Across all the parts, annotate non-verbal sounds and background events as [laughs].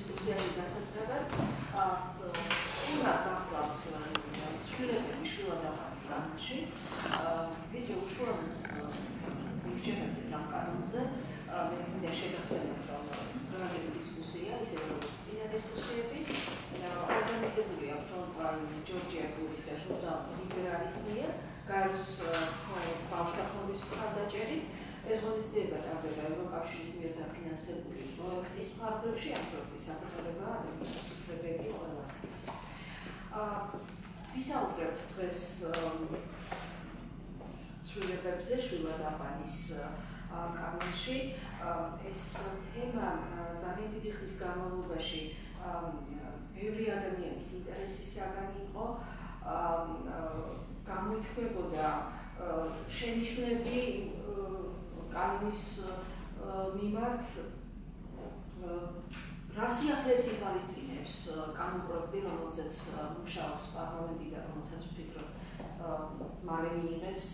დისკუსიაზე დასასწრებად უნდა გახლავთ ცვლილებები შუადაღარის განში ვიდეო უშუალოდ ვიჩერებთ ამ კანონზე. მე მინდა შეგახსენოთ რომ რაღაცა დისკუსია ისე როგორც წინა დისკუსიები. ორგანიზებულია ფრონტალ ჯორჯია გურის და ჟურნალ ლიბერალის მიერ გაეროს ბავშვთა ფონდის მხარდაჭერით ეს ღონისძიება ტარდება ევროკავშირის მიერ დაფინანსებული პროექტის ფარგლებში, ამ პროექტის საფუძველება ადამიანის უფლებები ყველასთვის. აა ვისაუბრებთ დღეს ცვლილებებზე შვილადაბანის კანონში. ეს თემა ძალიან დიდი ხნის განმავლობაში ბევრი ადამიანის ინტერესის საგანი იყო. აა გამოითქვებოდა შენიშვნები კანონის მიმართ რა სიახლეებს იფალისწინებს კანონ პროექტი, რომელზეც მუშაობს პარლამენტი და რომელსაც ვფიქრობ მალე მიიღებს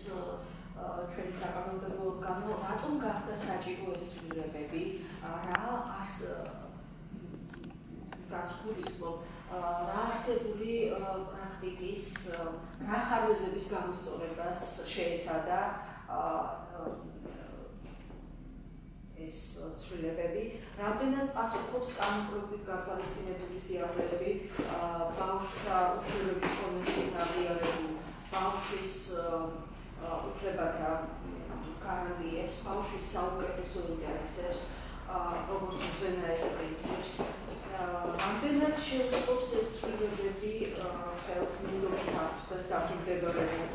ჩვენი საკანონმდებლო ორგანო, რატომ გახდა საჭირო ეს ცვლილებები, რა არს გასხულისმო რა არსებული პრაქტიკის რა ხარვეზების გამოსწორებას შეეცადა ეს ცვლილებები, რამდენად პასუხობს კანონპროექტით გათვალისწინებული სიახლეები? ბავშვთა უფლებების კონვენციით აღიარებულ ბავშვის უფლებათა გარანტიებს, ბავშვის საუკეთესო ინტერესებს, როგორც უზენაეს პრინციპს. რამდენად შეუწყობს ეს ცვლილებები ხელს მინდორში გასწრებას დაგვიდებარებულ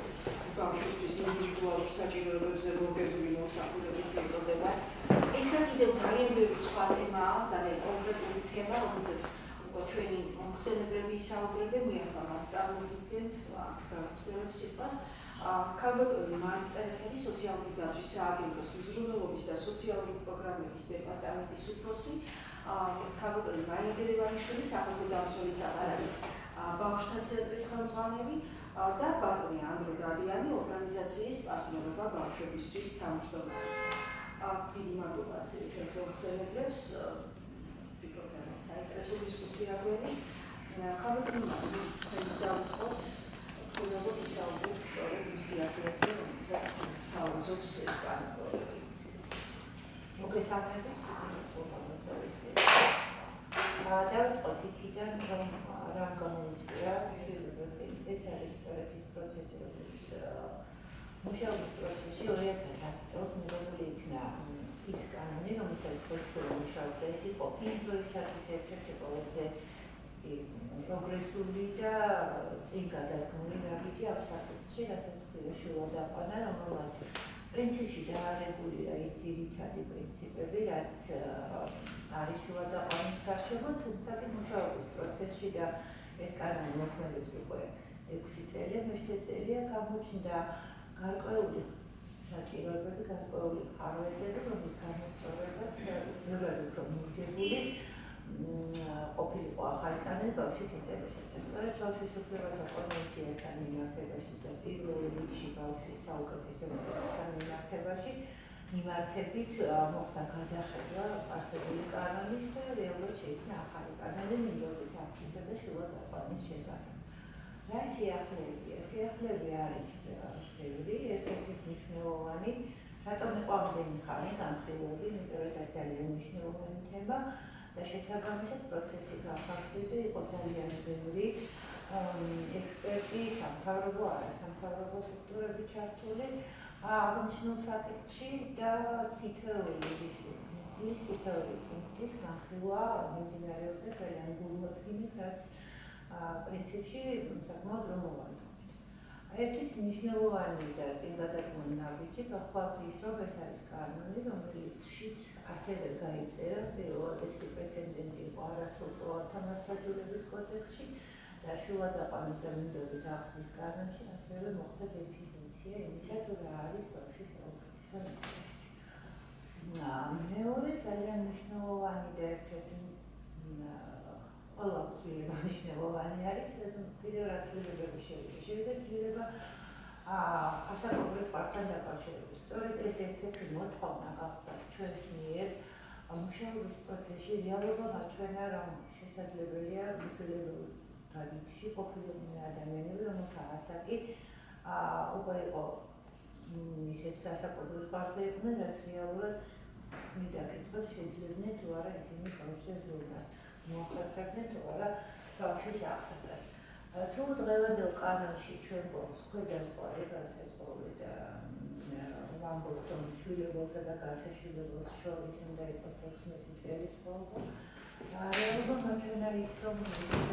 ბავშვისთვის ინდივიდუალურ საჭიროებებზე მოგებული მოსახულების მიწოდებას. ეს და კიდევ ძალიან ბევრი სხვა თემაა, ძალიან კონკრეტული თემა, რომელზეც უკვე ჩვენი მომხსენებლები ისაუბრებენ, მე ახლა მათ წარმოვიდგენთ გაგრძელებს სიტყვას. ქალბატონი მარწერელი სოციალური დაცვის სააგენტოს მზრუნველობის და სოციალური პროგრამების დეპარტამენტის უფროსი. ქალბატონი მარია დედევანიშვილი საფეხბურთო დამცველის აპარატის ბავშვთა ცენტრის ხელმძღვანელი. და ბატონი ანდრო დადიანი ორგანიზაციის პარტნიორობა ბავშვებისთვის თავმჯდომარე. დიდი მადლობა ასე ჩვენს მოხსენებლებს ფიქრობ ძალიან საინტერესო დისკუსია გვენის. ხალხი თქვენ დავწყოთ თქვენ როგორ ისაუბრეთ სწორედ მის იაფეთზე, რომელსაც თავაზობს ეს კანონი. მოგესალმებით. დავწყოთ იქიდან რომ რა გამოიწვია ეს არის სწორედ ის პროცესი, რომელიც მუშაობის პროცესში 2010 წელს მიღებული იქნა ის კანონი, რომელსაც ხელშეუწყო მუშაობდა ეს იყო ინდოისათვის ერთ-ერთი ყველაზე პროგრესული და წინ გადადგმული ნაბიჯი აბსოლუტში, რასაც ხილოშილა დაყვანა, რომელმაც პრინციპში დაარეგულირა ის ძირითადი პრინციპები, რაც არის შუა დაყვანის გარშემო, თუმცა კი მუშაობის პროცესში და ეს კანონი მოქმედებს უკვე 6 წელია, მე 7 წელია გამოჩნდა. გარკვეული საჭიროებები, გარკვეული ხარვეზები, რომლის გამოსწორებაც ბევრად უფრო მიღებული ყოფილიყო ახალი კანონი ბავშვის ინტერესებში. სწორედ ბავშვის უფლებათა კონვენციასთან მიმართებაში და პირველ რიგში ბავშვის საუკეთესო ინტერესთან მიმართებაში მიმართებით მოხდა გადახედვა არსებული კანონის და რეალურად შეიქმნა ახალი კანონი მინდორით აქტისა და შუა დაყვანის შესახებ. რა სიახლეებია? სიახლეები არის ბევრი, ერთ-ერთი მნიშვნელოვანი, რატომ ამდენი ხანი განხილვები, იმიტომ რომ ძალიან მნიშვნელოვანი თემა და შესაბამისად პროცესი გახარჯდა, იყო ძალიან ბევრი ექსპერტი, სამთავრობო, არასამთავრობო სტრუქტურები ჩართული აღნიშნულ საკითხში და თითოეული ის ის თითოეული პუნქტის განხილვა მიმდინარეობდა ძალიან გულმოდგინით, რაც პრინციპში საკმაოდ რომოვანი. ერთით მნიშვნელოვანი და წინგადადგმული ნაბიჯი გახლავთ ის, რომ ეს არის კანონი, რომელიცშიც ასევე გაიწერა პირველად ეს პრეცედენტი იყო არასოციალთა მასაჯულების კოდექსში და შუა დაყვანის და მინდორით ახსნის კანონში ასევე მოხდა დეფინიცია იმისა, თუ რა არის ბავშვის საუკეთესო ინტერესი. მეორე ძალიან მნიშვნელოვანი და ერთ-ერთი ყველა ცვლილება მნიშვნელოვანი არის, კიდევ რა ცვლილებები შეიძლება. შეიძლება ცვლილება აა ასაკობრივ პარტთან დაკავშირებით. სწორედ ეს ერთ-ერთი მოთხოვნა გახდა ჩვენს მიერ მუშაობის პროცესში რეალობა მაჩვენა რომ შესაძლებელია მშვილებელ გადიში ყოფილობდნენ ადამიანები რომელთა ასაკი აა უკვე იყო ისეთ სასაკუთრებულ ფარზე იყვნენ რაც რეალურად მიდაკეთოს შეძლებდნენ თუ არა ისინი ბავშვებს მოახერხებდნენ თუ არა ბავშვის აღსაყრას თუ დღევანდელ კანონში ჩვენ გვაქვს ქვედასყვა რეგასეწორი და ვამბობთ რომ შვილებელსა და გასაშვილებელს შორის უნდა იყოს 16 წელი სხვაობა. რეალობა მაჩვენა ის რომ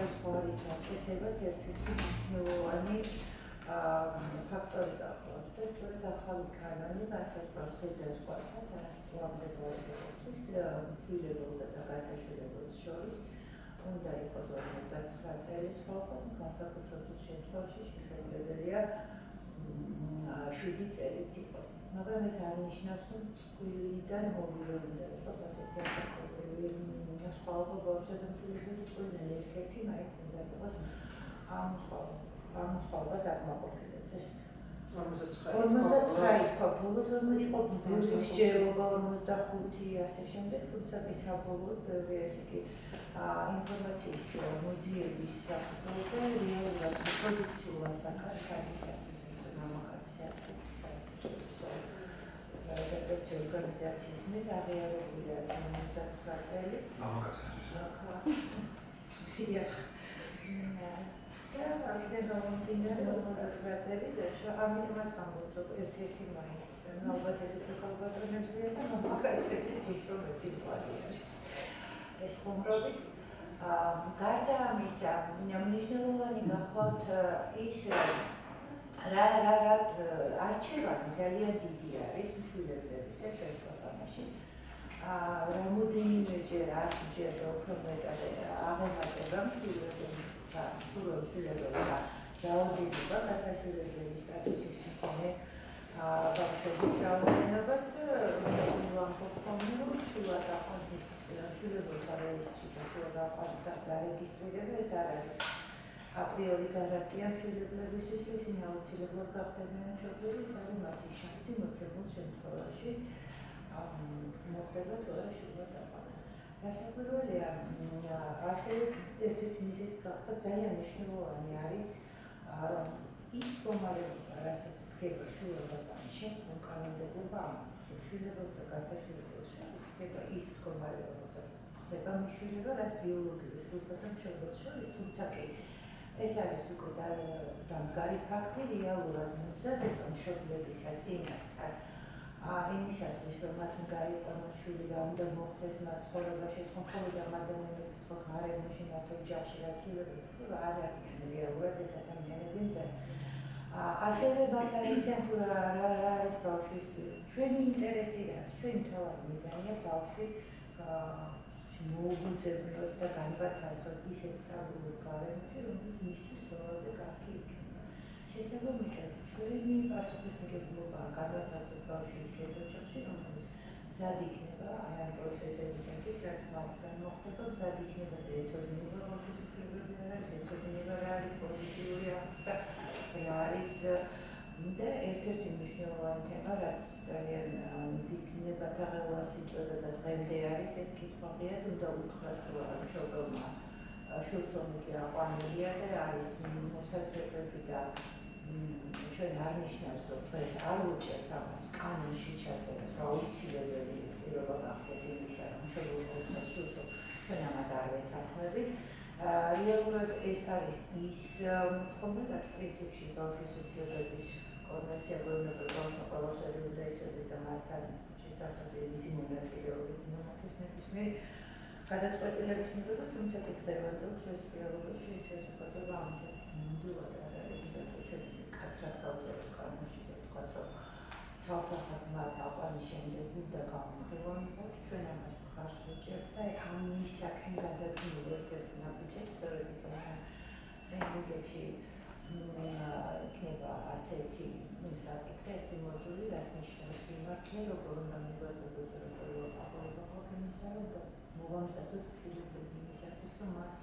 ეს არის დაწესებაც ერთ-ერთი მნიშვნელოვანი ფაქტორი გახლავთ და სწორედ ახალი კანონი გასაწევს ზედაზღვასა და წლამდებადებისთვის შვილებელსა და გასაშვილებელს შორის უნდა იყოს 29 წელი სხვაობა, განსაკუთრებით შემთხვევაში შესაძლებელია 7 წელიც იყოს. მაგრამ ეს არ ნიშნავს რომ წვილიდან მოვიდოდა იყოს ასეთი ასაკობრივი სხვაობა ბავშვებთან წვილიდან ერთ-ერთი მაინც უნდა იყოს ამ სხვაობა ამ სხვაობას არ მაყოფილებს 59 იყო ბოლოს რომ იყო ბევრი შეერობა 45 ასე შემდეგ თუმცა ის საბოლოოდ ბევრი ესე კი ინფორმაციის მოძიების საფუძველზე რეალურად პროდუქციულ ასაკას არის პროტექციის ორგანიზაციის მიერ აღიარებულია 19 წელი. ამაკაცისთვის. სიდია. და ამიტომ მომდინარე 19 წელი და ამიტომაც გამოვიდა რომ ერთ-ერთი მაინც ალბათ ეს უფრო კალკულატორებზე და მომხდარების ინფორმაციის კვადრატი. ეს ხომრობი აა გარდა ამისა, მნიშვნელოვანი გახლავთ ის რა რა რა არჩევანი ძალიან დიდი არის მშვილებლების ეს ეს პროგრამაში. აა რამოდენიმეჯერ ასჯერ უფრო მეტად აღემატება მშვილებლები და მშვილებლები და დაავადება გასაშვილებელი სტატუსის მქონე ბავშვების რაოდენობას და ეს უამბობ რომ შუა დაყოფის მშვილებელთა რეესტრში და შუა დაყოფის დარეგისტრირება ეს არ არის აპრიორი გარანტია მშვილებლებისთვის ისინი აუცილებლად გახდებიან მშობლები, არის მათი შანსი მოცემულ შემთხვევაში მოხდება თუ არა დაყანა. გასაკვირველია, ასე ერთ-ერთი მიზეზი გახდა ძალიან მნიშვნელოვანი არის ის მდგომარეობა, რასაც დგება შვილად დაყანა, კონკრეტულობა შვილებს და გასაშვილებელს შორის დგება ის მდგომარეობა, როცა ხდება მიშვილება, რაც ბიოლოგიურ შვილსა და მშობელს შორის, თუმცა კი ეს არის უკვე დამდგარი ფაქტი რეალურად მოგზადება მშობლებისა წინასწარ იმისათვის რომ მათ გაიყონოს შვილი და უნდა მოხდეს მათ ცხოვრებაში ეს მხოლოდ ამ ადამიანების ხო გარემოში მათ ოჯახში რაც ილები არ არის რეალურად ეს ადამიანები აა ასევე ბატარიციან თუ რა რა რა არის ბავშვის ჩვენი ინტერესი რა ჩვენი თავი მიზანია ბავშვი აა მოუგუნწებინოს და განვათავსოთ ისეთ სტაბილურ გარემოში, რომელიც მისთვის ყველაზე კარგი იქნება. შესაბამისად, ჩვენი პასუხისმგებლობა განვათავსოთ ბავშვი ისეთ ოჯახში, რომელიც მზად იქნება აი ამ პროცესებისათვის, რაც მათგან მოხდება, მზად იქნება და ეცოდინება ბავშვის უფლებები არ არის, ეცოდინება რა არის პოზიტიური აღდგა, რა არის და ერთ-ერთი მნიშვნელოვანი თემა, რაც ძალიან დიდნება თაღელას იწოდება დღემდე არის ეს კითხვია, თუნდა უთხრას თუ არა შობელმა შულსონიკი აყვანილია და არის მოსაზრებები და ჩვენ არ ნიშნავს, რომ ეს არ უჭერთ ამას კანონში ჩაწერას, რა აუცილებელი პირობა გახდეს იმისა, რომ შობელმა უთხრას შულსონ ჩვენ ამას არ ვეთანხმებით. რეალურად ეს არის ის რაც პრინციპში ბავშვის უფლებების კონვენცია გვეუბნება ბავშვმა ყველაფერი უნდა იცოდეს და მასთან შეთანხმებული მისი მონაწილეობით ნორმატივის მიერ გადაწყვეტილების მიღება, თუმცა კითხევანდელ ჩვენს რეალობაში ის ეს უყურება ამასაც ნამდვილად არ არის და ჩვენ გავწერთ კანონში და თქვა რომ ცალსახად მათ აყვანის შემდეგ უნდა გამხრივონოს ჩვენ ამას ხარს ვეჭერთ და ამისაკენ გადადგმული ერთ-ერთი ნაბიჯი სწორედ ის ამ ტრენინგებში იქნება ასეთი საკითხი ეს მოდული რაც ნიშნავს სიმართლე როგორ უნდა მიგვაწოდოთ როგორ აღება ყოფნისა და მოგამზადოთ შვილები იმისათვის რომ მათ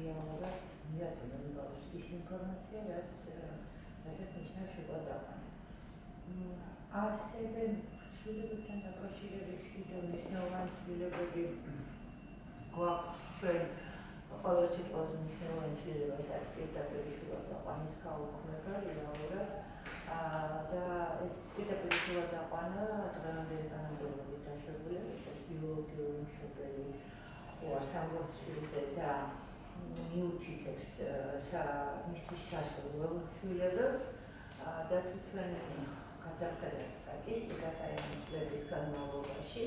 რეალურად მიაწოდონ ბავშვი. ის ინფორმაცია რაც ნიშნავს შეგადაყვანა ასევე შვილებთან დაკავშირებით კიდევ მნიშვნელოვანი ცვლილებები გვაქვს ჩვენ ყოველ სიტყვაზე მნიშვნელოვანი ცვლილებაა საერთოდ შუა ყვანის გაუქმება რეალურად და ეს პირდაპირ შუა დაყვანა დღევანდელი განმავლობით დაშვებული ეს ბიოლოგიური მშობელი ო სამგორშვილზე და მიუთითებს მისთვის სასურველ შვილებს და თუ ჩვენ გადავხედოთ სტატისტიკას აი ამ წლების განმავლობაში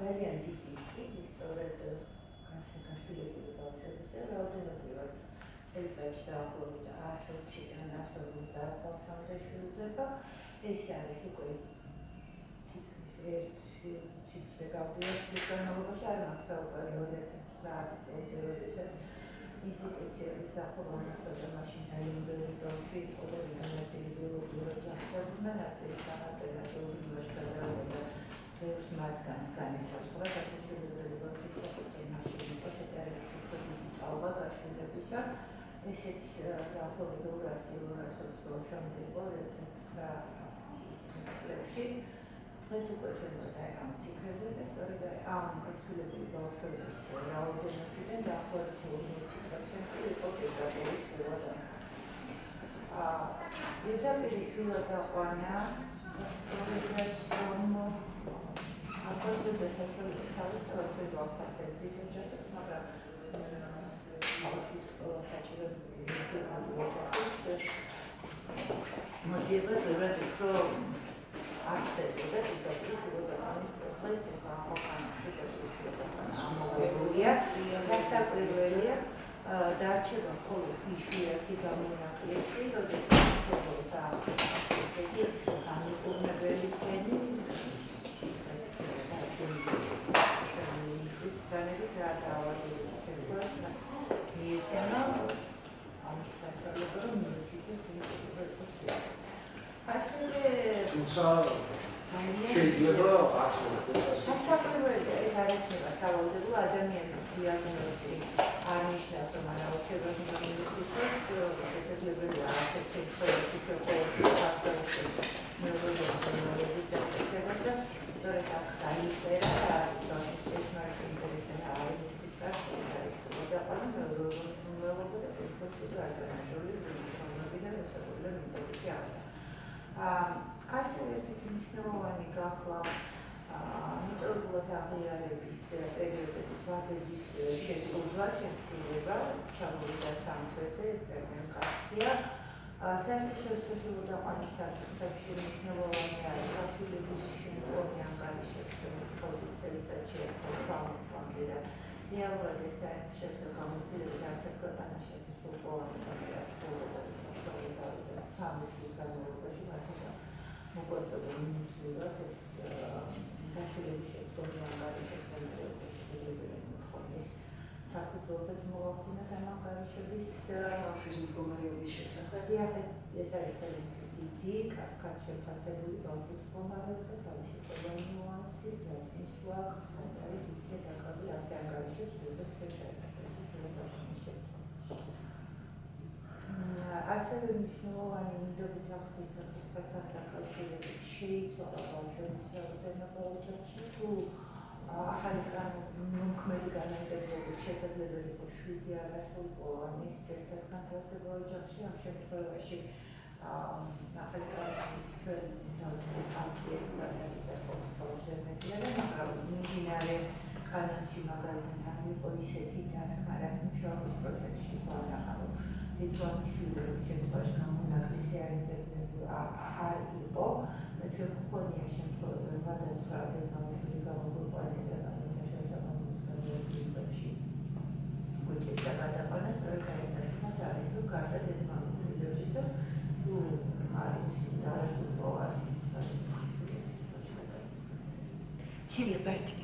ძალიან დიდი წილი სწორედ განსაკუთრებული ბავშვებზე რაოდენობრივად წელიწადში დაახლოებით 120-დან 150 ბავშვამდე შვილდება ეს არის უკვე თითქმის ერთი ციფრზე გავდივართ წლის განმავლობაში არ მაქვს საუბარი 2009 წელს როდესაც ინსტიტუციების დახურვა და მაშინ ძალიან ბევრი ბავშვი იყო და ვიზანაცილი ბიოლოგიურად ჯანმრთელობა ნაწილი საღალტერნატიული მასშტაბებია და ბევრს მათგანს განისაზღვრა დასაშვებელი ბავშვის სტატუსი მაშინ იყო შეტანილი პროცესი წავლა გაშულებისა ესეც დაახლოებით 200-220 ბავშვამდე იყო 2009 წლებში დღეს უკვე მოდი ამ ციფრებზე და სწორედ ამ ასრულებელი ბავშვების რაოდენობიდან დაახლოებით 40% იყო პირდაპირ შევადა. აა პირდაპირ შევადა ყვანა სწორედაც რომ აკეთებს დასაშვებელი თავის სწორედ ვაფასებთ ეჯერებს, მაგრამ ბავშვის საჭირო ოჯახის მოძიება ზოგადად უფრო ახდენდა თვითონ შეგოთანის პროფესია ახალ ამოგვებულია დასაკვირველია დარჩება მხოლოდ იშვიათი გამონაკლისი, როდესაც შეგოს აქვს ესე იგი განკურნებელი სენი ძალები და დაავადებული შეგვიძლია მიეცემა ამ საშუალებას რომ მიუთითოს ინფორმაციას. ასევე თუმცა შეიძლება აცხოვდეს სასაკვირველია ეს არის ცება სავალდებულო ადამიანის დიაგნოზი. არნიშნავს რომ აუცილებლად მიიღოს შესაძლებელია ასეთ შემთხვევაში შეყოლოს ფასტოვში ნეუროლოგიის დაწესება და სწორედ აქ დაიწერა რომ შეშმარებით ინტერესთან არის ის კარტი და ყველა ნეუროლოგიის ნეუროლოგია და ალტერნატიული პრობლემებიდან შესაძლებელი ინტერესი აქვს. აა ასევე ერთი მნიშვნელოვანი გახლა მიტრობულად აღიარების პერიოდების ვადების შესრულება, შემცირება, ჩაგული და სამთვეზე ეს ძალიან კარგია. საერთაშორისო შეგუდაყვანის საკითხებში მნიშვნელოვანი არის გაჩულების შემდგომი ანგარიშების პროცესი წელიწადში ფაუნცლამდე და რეალურად ეს საერთაშორისო გამოცდილების ასეთ ქვეყანაში ეს სულყოვანი და სამი წლის განმავლობაში მოგვაწევი მიუხედავად ეს გაშლილი შედგომა ანგარიშებს შეიძლება მოთხოვნის საქართველოსაც მოვახდინა ამ ანგარიშების ბავშვის მდგომარეობის შესახებ. ეს არის ძალიან დიდი კარგად შეფასებული ბავშვის მდგომარეობა, თავისი პრობლემი ნუანსი, დაწინსვა, ხანდარი დიდი დაკავებული ასე ანგარიშებს, როდესაც შეიძლება შეიძლება შეფასებული. ასევე მნიშვნელოვანი საკითხებთან დაკავშირებით შეიცვალა ბავშვების რაოდენობა ოჯახში თუ ახალი მოქმედი განმარტებებით შესაძლებელი იყო 7 არასრულოვანის ერთად განთავსება ოჯახში ამ შემთხვევაში ახალი განმარტებით ჩვენ დავწერთ პაციენტს და დაიწყოს პროცესები მაგრამ მიმდინარე კანონში მაგალითად არ იყო ისეთი დარგმა რაც მშრალ პროცესში ყავდა თვითონიშვილების შემთხვევაში გამონაკლისი არ იყო. და ჩვენ გქონია შემთხვევები რომ გადაწყდა ბავშვი გამოგვიყვანილი და შესაძლებლობებში გუჭირდა გადაყვანა სწორედ გაიტანა არის რომ გარდა დედმამისისა თუ არის დაასრულოვანი შეიძლება ერთი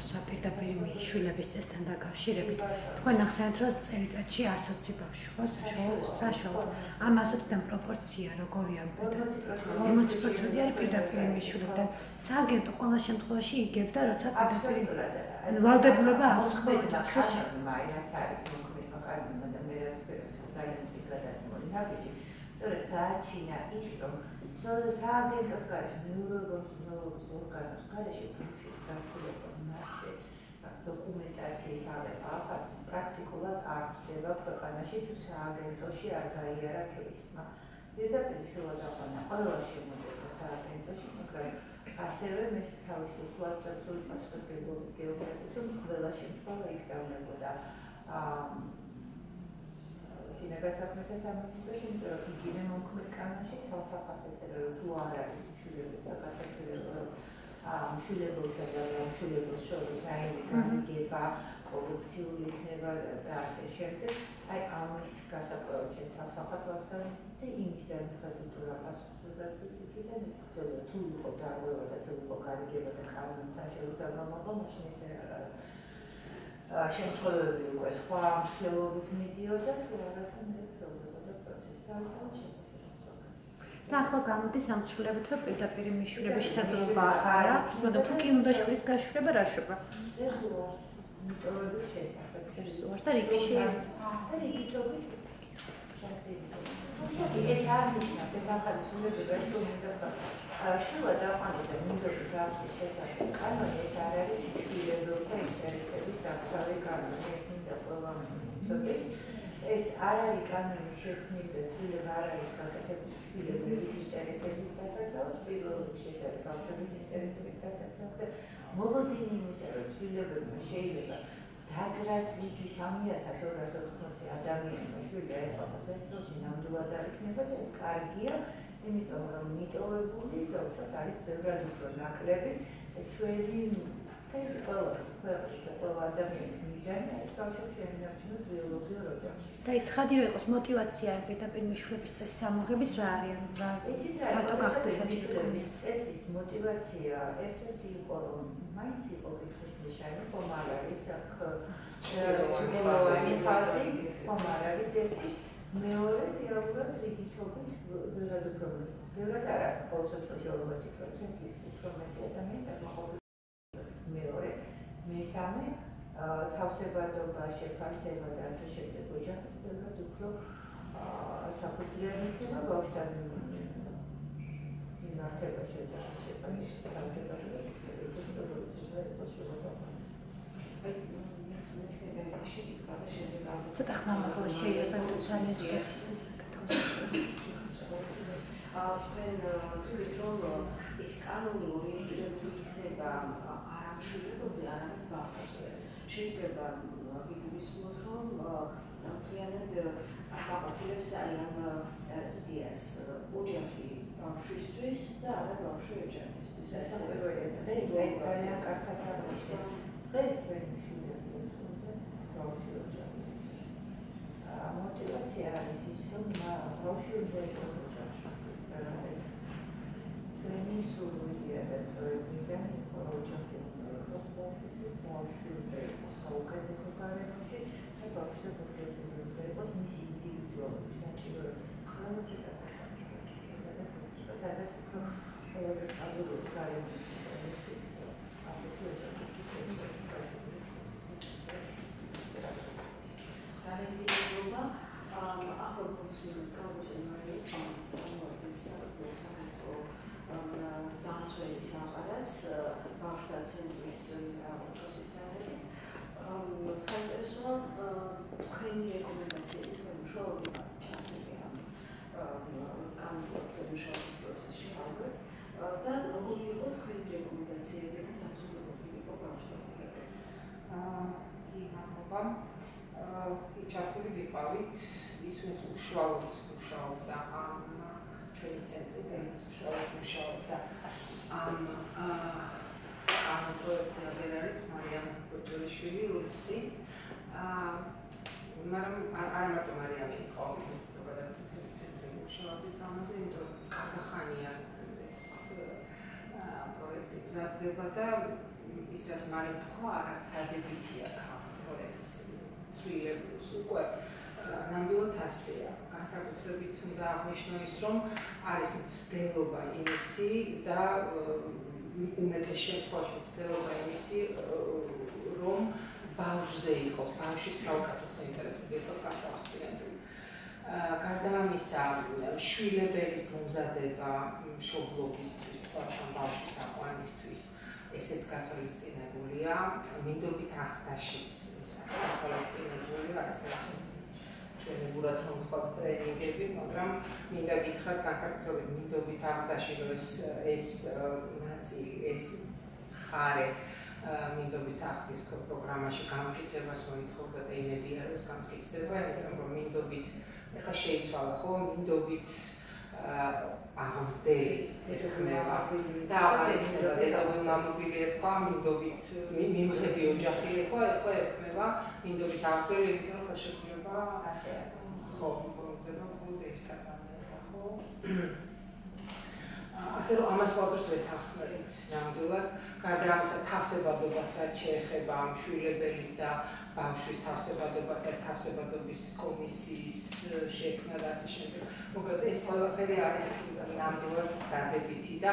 კითხვა რა დავსვა პირდაპირ მიშვილების წესთან დაკავშირებით. თქვენ ახსენეთ, რომ წელიწადში 120 ბავშვი ხო საშუალო საშუალო ამ 120-დან პროპორცია როგორია პირდაპირ 40% არის პირდაპირ მიშვილებთან. სააგენტო ყველა შემთხვევაში იგებდა, როცა პირდაპირ ვალდებულება აქვს ხო ოჯახში. მაინც არის მოქმედი მაგალითად და მე რაც ვფიქრობ, ძალიან ციკლადად მონიტაბიჯი. სწორედ გააჩინა ის, რომ სააგენტოს გარშემო ნეუროლოგიის ორგანოს გარშემო გაშულებულება ასე დოკუმენტაციის აღება აქაც პრაქტიკულად არ ხდება ქვეყანაში თუ სააგენტოში არ გაიარა კეისმა. პირდაპირ შევა დაყვანა ყველა შემოდება სააგენტოში, მაგრამ ასევე მე თავისუფლად დაწუპასპექტებული გეოგრაფი თუ ყველა შემთხვევა იგზავნებოდა. შინაგან საქმეთა სამინისტროში, იმიტომ რომ იგივე მომქმედ კანონში ცალსახად ეწერა, თუ არ არის მშვიდობის და გასაჩვენებლად აა მშვილებელსა და მშვილებელს შორის რაიმე განგება, კორუფციული იქნება და ასე შემდეგ, აი ამის გასაკვირვად ჩვენ ვახსენებთ და იმის დამხმარე თუ რა პასუხისმგებლობა იქიდან თუ იყო დარღვევა და თუ იყო განგება და კანონთან შეუსაბამობა, მაშინ ეს შემთხვევები უკვე სხვა მსვლელობით მიდიოდა თუ არა თუ მე ვწოდებოდა პროცესს და ახლა გამოდის ამ ცვლილებებით რომ პირდაპირ მიშვილების შესაძლებლობა არ აქვს, მაგრამ თუ კი უნდა შვილის გაშვილება რა უარს. მიტოვების შესახებ. წერს უარს და რიგში და რიგითობით თუმცა ეს არ ნიშნავს ეს ახალი ცვლილებები ეს უნდა შვილა დაყვანილი მინდორი გასის შესახებ კანონი ეს არ არის შვილებთა ინტერესების დაცავი კანონი ეს მინდა ყველა მიცოდეს ეს არ არის კანონი შექმნილი ცვლილება არ არის გაკეთებული შვილების ინტერესების დასაცავად პირველ რიგში ეს არის ბავშვების ინტერესების დასაცავად და მოლოდინი იმისა რომ შვილებებმა შეიძლება დაძრათ რიგი 3280 ადამიანმა შვილი აიყვანოს ერთ წელში ნამდვილად არ იქნება და ეს კარგია იმიტომ რომ მიტოვებული უშოთ არის ზებრად უფრო ნაკლები ჩვენი ხელი ყოველს ქვეყნის და ყველა ადამიანის მიზანი არის კავშირში ენერგიულ ბიოლოგიურ ოჯახში. და ეცხადი რომ იყოს მოტივაცია არ პირდაპირ მიშურების წესის ამოღების რა არიან რა იცით რა რატო გახდა საჭიროები წესის მოტივაცია ერთ-ერთი იყო რომ მაინც იყო კითხვის ნიშანი ხომ არ არის აქ ჩიგელოვანი ფაზი ხომ არ არის ერთი მეორე რეალურად რიგითობით ბევრად უფრო ბევრად არა ყოველ შემთხვევაში 40%-ს უფრო მეტი ადამიანი დაგვაყოლებს მეორე მესამე თავსებადობა შეფასება და ასე შემდეგ ოჯახის ვერად უფრო საფუძვლიანი იქნება ბავშვთან მიმართება შეძახის შეფასება თავსებადობა ესე შემდეგ როგორც შეიძლება ცოტა ხმამაღლა შეიძლება თუ ძალიან ცუდად ჩვენ ვთქვით რომ ეს კანონი ორიენტირებული იქნება არამშვილებელზე, არამედ ბავშვებზე. შეიძლება ვიგულისხმოთ რომ მთლიანად აღაყოფილებს აი ამ იდეას ოჯახი ბავშვისთვის და არა ბავშვი ოჯახისთვის. ეს ძალიან კარგად აღნიშნეთ. დღეს ჩვენი შვილები უნდა ბავშვი ოჯახისთვის. мотивация არის ის რომ ბავშვი უნდა იყოს ჩვენი სურვილია და სწორედ იყო ოჯახი იყოს იყოს საუკეთესო გარემოში და უნდა იყოს მისი ინდივიდუალური საჭიროების ყველაზე და სადაც უფრო ყველაზე სტაბილური გარემოში ისწის ასეთი ოჯახი ძალიან დიდი მადლობა. ახლა განცველი საყარაც ბავშვთა ცენტრის პროფესიონალი. საინტერესოა თქვენი რეკომენდაციები თქვენ მშობლები ჩართული ამ კანონზე მუშაობის პროცესში ალბათ. და როგორი იყო თქვენი რეკომენდაციები და დაწუნებები იყო ბავშვთა აა კი მადლობა. აა ჩართული ვიყავით ის უშუალოდ მუშაობდა ამ ჩვენი ცენტრი და უშუალოდ მუშაობდა. ამ ამ პროექტზე აღარ არის მარიამ კოჭოლიშვილი ლუსტი აა მაგრამ არ მარტო მარიამი იყო ზოგადად მთელი ცენტრი მუშაობით ამაზე იმიტომ რომ კარგახანია ეს პროექტი გზადდება და ის რაც მარიამ თქვა რაც დადებითია ამ პროექტს. ცვლილებს უკვე ნამდვილად ასეა განსაკუთრებით უნდა აღნიშნო ის რომ არის მცდელობა იმისი და უმეტეს შემთხვევაში მცდელობა იმისი რომ ბავშვზე იყოს ბავშვის საუკეთესო ინტერესები იყოს გასაოცრებელი გარდა ამისა შვილებელის მომზადება მშობლობისთვის თვალშან ბავშვის აყვანისთვის ესეც გათვალისწინებულია. მიღია მინდობით ახსდაშიც ეს პალესტინელი ასე ურათ რომ თქვა ტრენინგები, მაგრამ მინდა გითხრათ განსაკუთრებით მინდობით ახსდაში რომ ეს ნაწილი ეს ხარე. მინდობით ახსდის პროგრამაში გამკიცებას მოითხოვდა და იმედია რომ გამკიცდება, იმიტომ რომ მინდობით ეხლა შეიცვალა ხო? მინდობით აღზდელი ეხმება და აღექნება დედაულ მამობილიერქვა მინდობით მიმღები ოჯახი ეხლა ეხმება მინდობით აღზდელი იმიტომ რომ ხელშეკრულება ასე ხო პრობლემა გუნდ ერთად ხო [coughs] ასე რომ ამას ვაფერს ვეთანხმებით ნამდვილად გარდა ამისა თავსებადობასაც შეეხება ამ შვილებელის და ბავშვის თავსებადობას, ეს თავსებადობის კომისიის შექმნა და ასე შემდეგ. მოკლედ ეს ყველაფერი არის ნამდვილად დადებითი და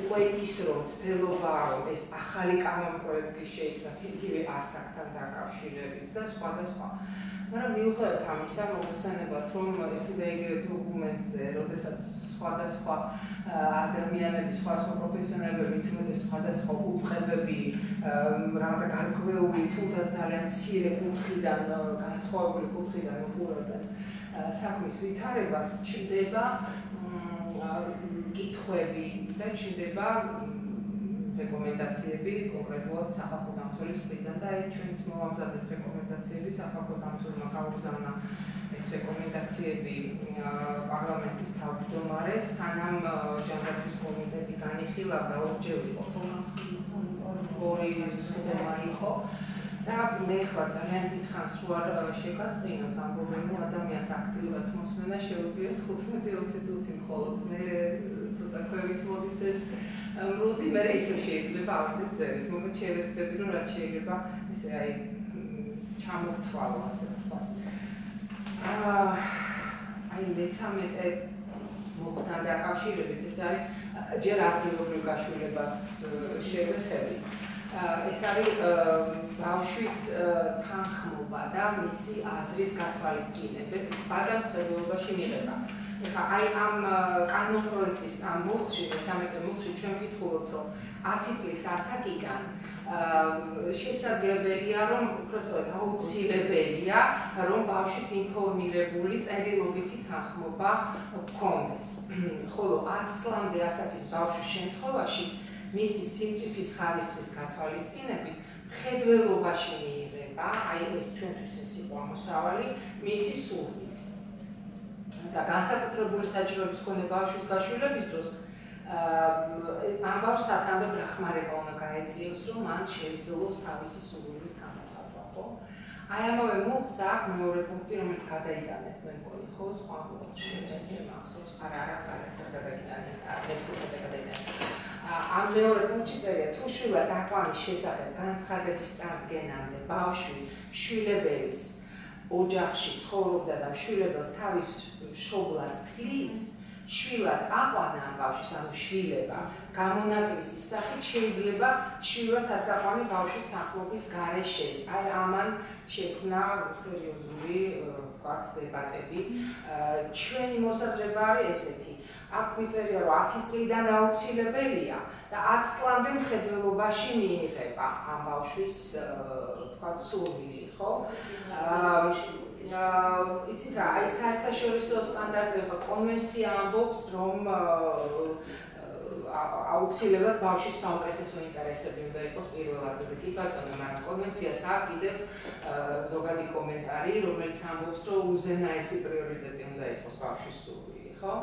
უკვე ის რომ ცდილობა რომ ეს ახალი კანონ პროექტი შეიქმნას იგივე ასაკთან დაკავშირებით და სხვა და სხვა. მაგრამ მიუხედავად ამისა, მოგხსენებათ, რომ ერთი და იგივე დოკუმენტზე, როდესაც სხვადასხვა ადამიანები, სხვა სხვა პროფესიონალები, თუმცა სხვადასხვა უცხებები, რაღაცა გარკვეული თუნდაც ძალიან მცირე კუთხიდან, განსხვავებული კუთხიდან უყურებენ. საქმის ვითარებას, ჩნდება კითხვები და ჩნდება რეკომენდაციები კონკრეტულად სახალხო დამცველის მხრიდან და აი ჩვენც მოვამზადეთ რეკომენდაციები სახალხო დამცველმა გაუგზავნა ეს რეკომენდაციები პარლამენტის თავმჯდომარეს სანამ ჯანდაცვის კომიტეტი განიხილავდა ორჯერ იყო. ორი სხდომა იყო. და მე ხლა ძალიან დიდხანს ვარ შეგაწყინოთ ამ პრობლემულ ადამიანს აქტიურად მოსმენა შეუძლია 15-20 წუთი მხოლოდ. მე ცოტა ქვევით მოდის ეს რუდი მე ისე შეიძლება ავდეს ზერით მოკლედ შევეცდები რომ რაც შეიძლება ისე აი ჩამოვთვალო ასე ვთქვა. აა აი მე-13 მოხდა დაკავშირებით ეს არის ჯერ ადგილობრივ გაშულებას შევეხები. ეს არის ბავშვის თანხმობა და მისი აზრის გათვალისწინება ბადამხედველობაში მიღება. ეხა აი ამ კანონ პროექტის ამ მოხში 13 მოხში ჩვენ ვითხულობთ რომ 10 წლის ასაკიდან შესაძლებელია რომ უბრალოდ აუცილებელია რომ ბავშვის ინფორმირებული წერილობითი თანხმობა გქონდეს. ხოლო 10 წლამდე ასაკის ბავშვის შემთხვევაში მისი სიმწიფის ხარისხის გათვალისწინებით ხედველობაში მიიღება, აი ეს ჩვენთვის ეს იყო ამოსავალი, მისი სული. და განსაკუთრებული საჭიროების მქონე ბავშვის გაშვილების დროს ამ ბავშვს სათანდო დახმარება უნდა გაეწიოს, რომ მან შესძლოს თავისი სურვილის გამოხატვა, ხო? აი ამავე მუხს აქ მეორე პუნქტი, რომელიც გადაიტანეთ მე მგონი, ხო, სხვა მუხში ესე მახსოვს, არა, არა, არა, გადაიტანეთ, მე ფუტე გადაიტანეთ. ამ მეორე პუნქტში წერია თუ შვილად აყვანის შესახებ განცხადების წარდგენამდე ბავშვი შვილებელის ოჯახში ცხოვრობდა და შვილებას თავის შობლად თვლის, შვილად აყვანა ამ ბავშვის, ანუ შვილება, გამონაკლისის სახით შეიძლება შვილად ასაყვანი ბავშვის თანხმობის გარეშეც. აი ამან შექმნა სერიოზული, ვთქვათ, დებატები. ჩვენი მოსაზრება არის ესეთი. აქ მიწერია, რომ 10 წლიდან აუცილებელია და 10 წლამდე მხედველობაში მიიღება ამ ბავშვის, ვთქვათ, სურვილი, ხო? აა იცით რა, აი საერთაშორისო სტანდარტები ხო კონვენცია ამბობს, რომ აუცილებლად ბავშვის საუკეთესო ინტერესები უნდა იყოს პირველ ადგილზე. კი ბატონო, მაგრამ კონვენციას აქვს კიდევ ზოგადი კომენტარი, რომელიც ამბობს, რომ უზენაესი პრიორიტეტი უნდა იყოს ბავშვის სურვილი, ხო?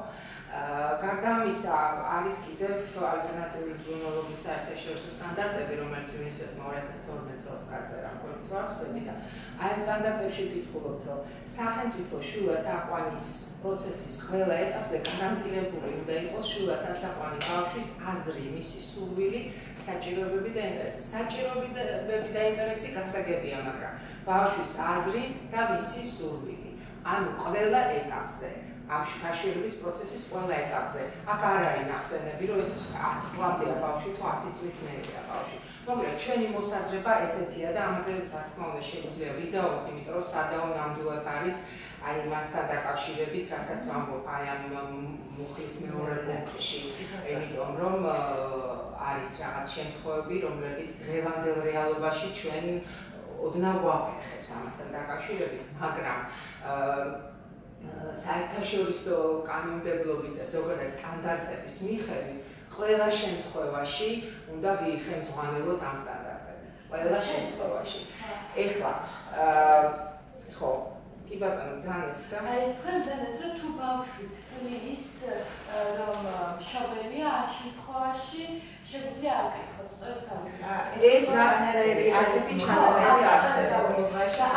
გარდა ამისა არის კიდევ ალტერნატიული ზონოლოგიის საერთაშორისო სტანდარტები, რომელიც UNICEF-მა 2012 წელს გაწერა, ყოველთვის და აი სტანდარტებში ვკითხულობთ, რომ სახელმწიფო შვილად აყვანის პროცესის ყველა ეტაპზე გარანტირებული უნდა იყოს შვილად ასაყვანი ბავშვის აზრი, მისი სურვილი, საჭიროებები და ინტერესი. საჭიროებები და ინტერესი გასაგებია, მაგრამ ბავშვის აზრი და მისი სურვილი, ანუ ყველა ეტაპზე ამ შეხაშიერების პროცესის ყველა ეტაპზე. აქ არ არის ნახსენები, რომ ეს 10 წლამდეა ბავშვი თუ 10 წლის მერეა ბავშვი. მოკლედ ჩვენი მოსაზრება ესეთია და ამაზე რა თქმა უნდა შეგვიძლია ვიდეოთ, იმიტომ რომ სადაო ნამდვილად არის აი მასთან დაკავშირებით, რასაც ვამბობ აი ამ მუხლის მეორე პუნქტში, იმიტომ რომ არის რაღაც შემთხვევები, რომლებიც დღევანდელ რეალობაში ჩვენ ოდნავ გვაფერხებს ამასთან დაკავშირებით, მაგრამ საერთაშორისო კანონმდებლობის და ზოგადად სტანდარტების მიხედვით ყველა შემთხვევაში უნდა ვიხემძღვანელოთ ამ სტანდარტებს. ყველა შემთხვევაში. ეხლა აა ხო, კი ბატონო, ძალიან და აი თქვენ დანეთ რომ თუ ბავშვი თქვენი ის რომ შობელია ამ შემთხვევაში შეგვიძლია აკითხოთ სწორედ ამ ეს რაც წერი ასეთი ჩანაწერი არსებობს.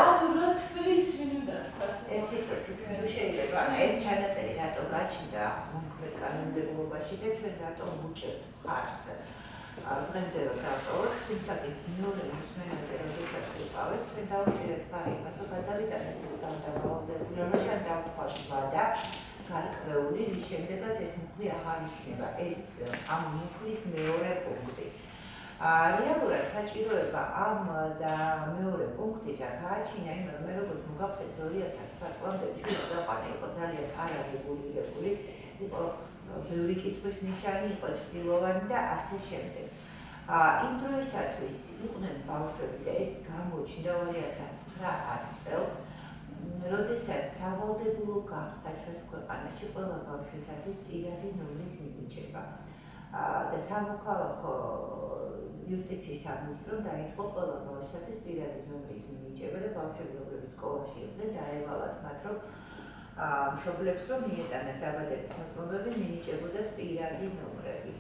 ანუ რა თქვენი ის მინდა თქვა ერთი წუთი თუ შეიძლება ეს ჩანაწერი რატო გაჩნდა კონკრეტ კანონმდებლობაში და ჩვენ რატო ვუჭერთ ხარს დღემდე რომ დავტოვოთ თუმცა კი მეორე მოსმენაზე როდესაც ვიყავით ჩვენ დავჭერეთ ფარიმას რომ გადავიტანეთ ეს განდავალდებულებაში ან დავთვალთ ვადა გარკვეული რის შემდეგაც ეს მუხლი აღარ იქნება ეს ამ მუხლის მეორე პუნქტი რეალურად საჭიროება ამ და მეორე პუნქტისა გააჩინა იმ რომ როგორც მოგახსენეთ 2009 წლამდე დაყანა იყო ძალიან არარეგულირებული იყო ბევრი კითხვის ნიშანი იყო ჭდილოვანი და ასე შემდეგ. ა იმ დროისათვის იყვნენ ბავშვები და ეს გამოჩნდა 2009 წელს, როდესაც სავალდებულო გახდა ჩვენს ქვეყანაში ყველა ბავშვისათვის პირადი ნორმის მიბიჯება. ა და სამოქალაქო იუსტიციის სამინისტრო დაიწყო ყველა ბავშვისათვის პირადი ნორმის მიბიჯება და ბავშვები რომლებიც სკოლაში იყვნენ დაევალათ მათ რომ მშობლებს რომ მიეტანათ დაბადების მოწმობები, მინიჭებოდათ პირადი ნომრები.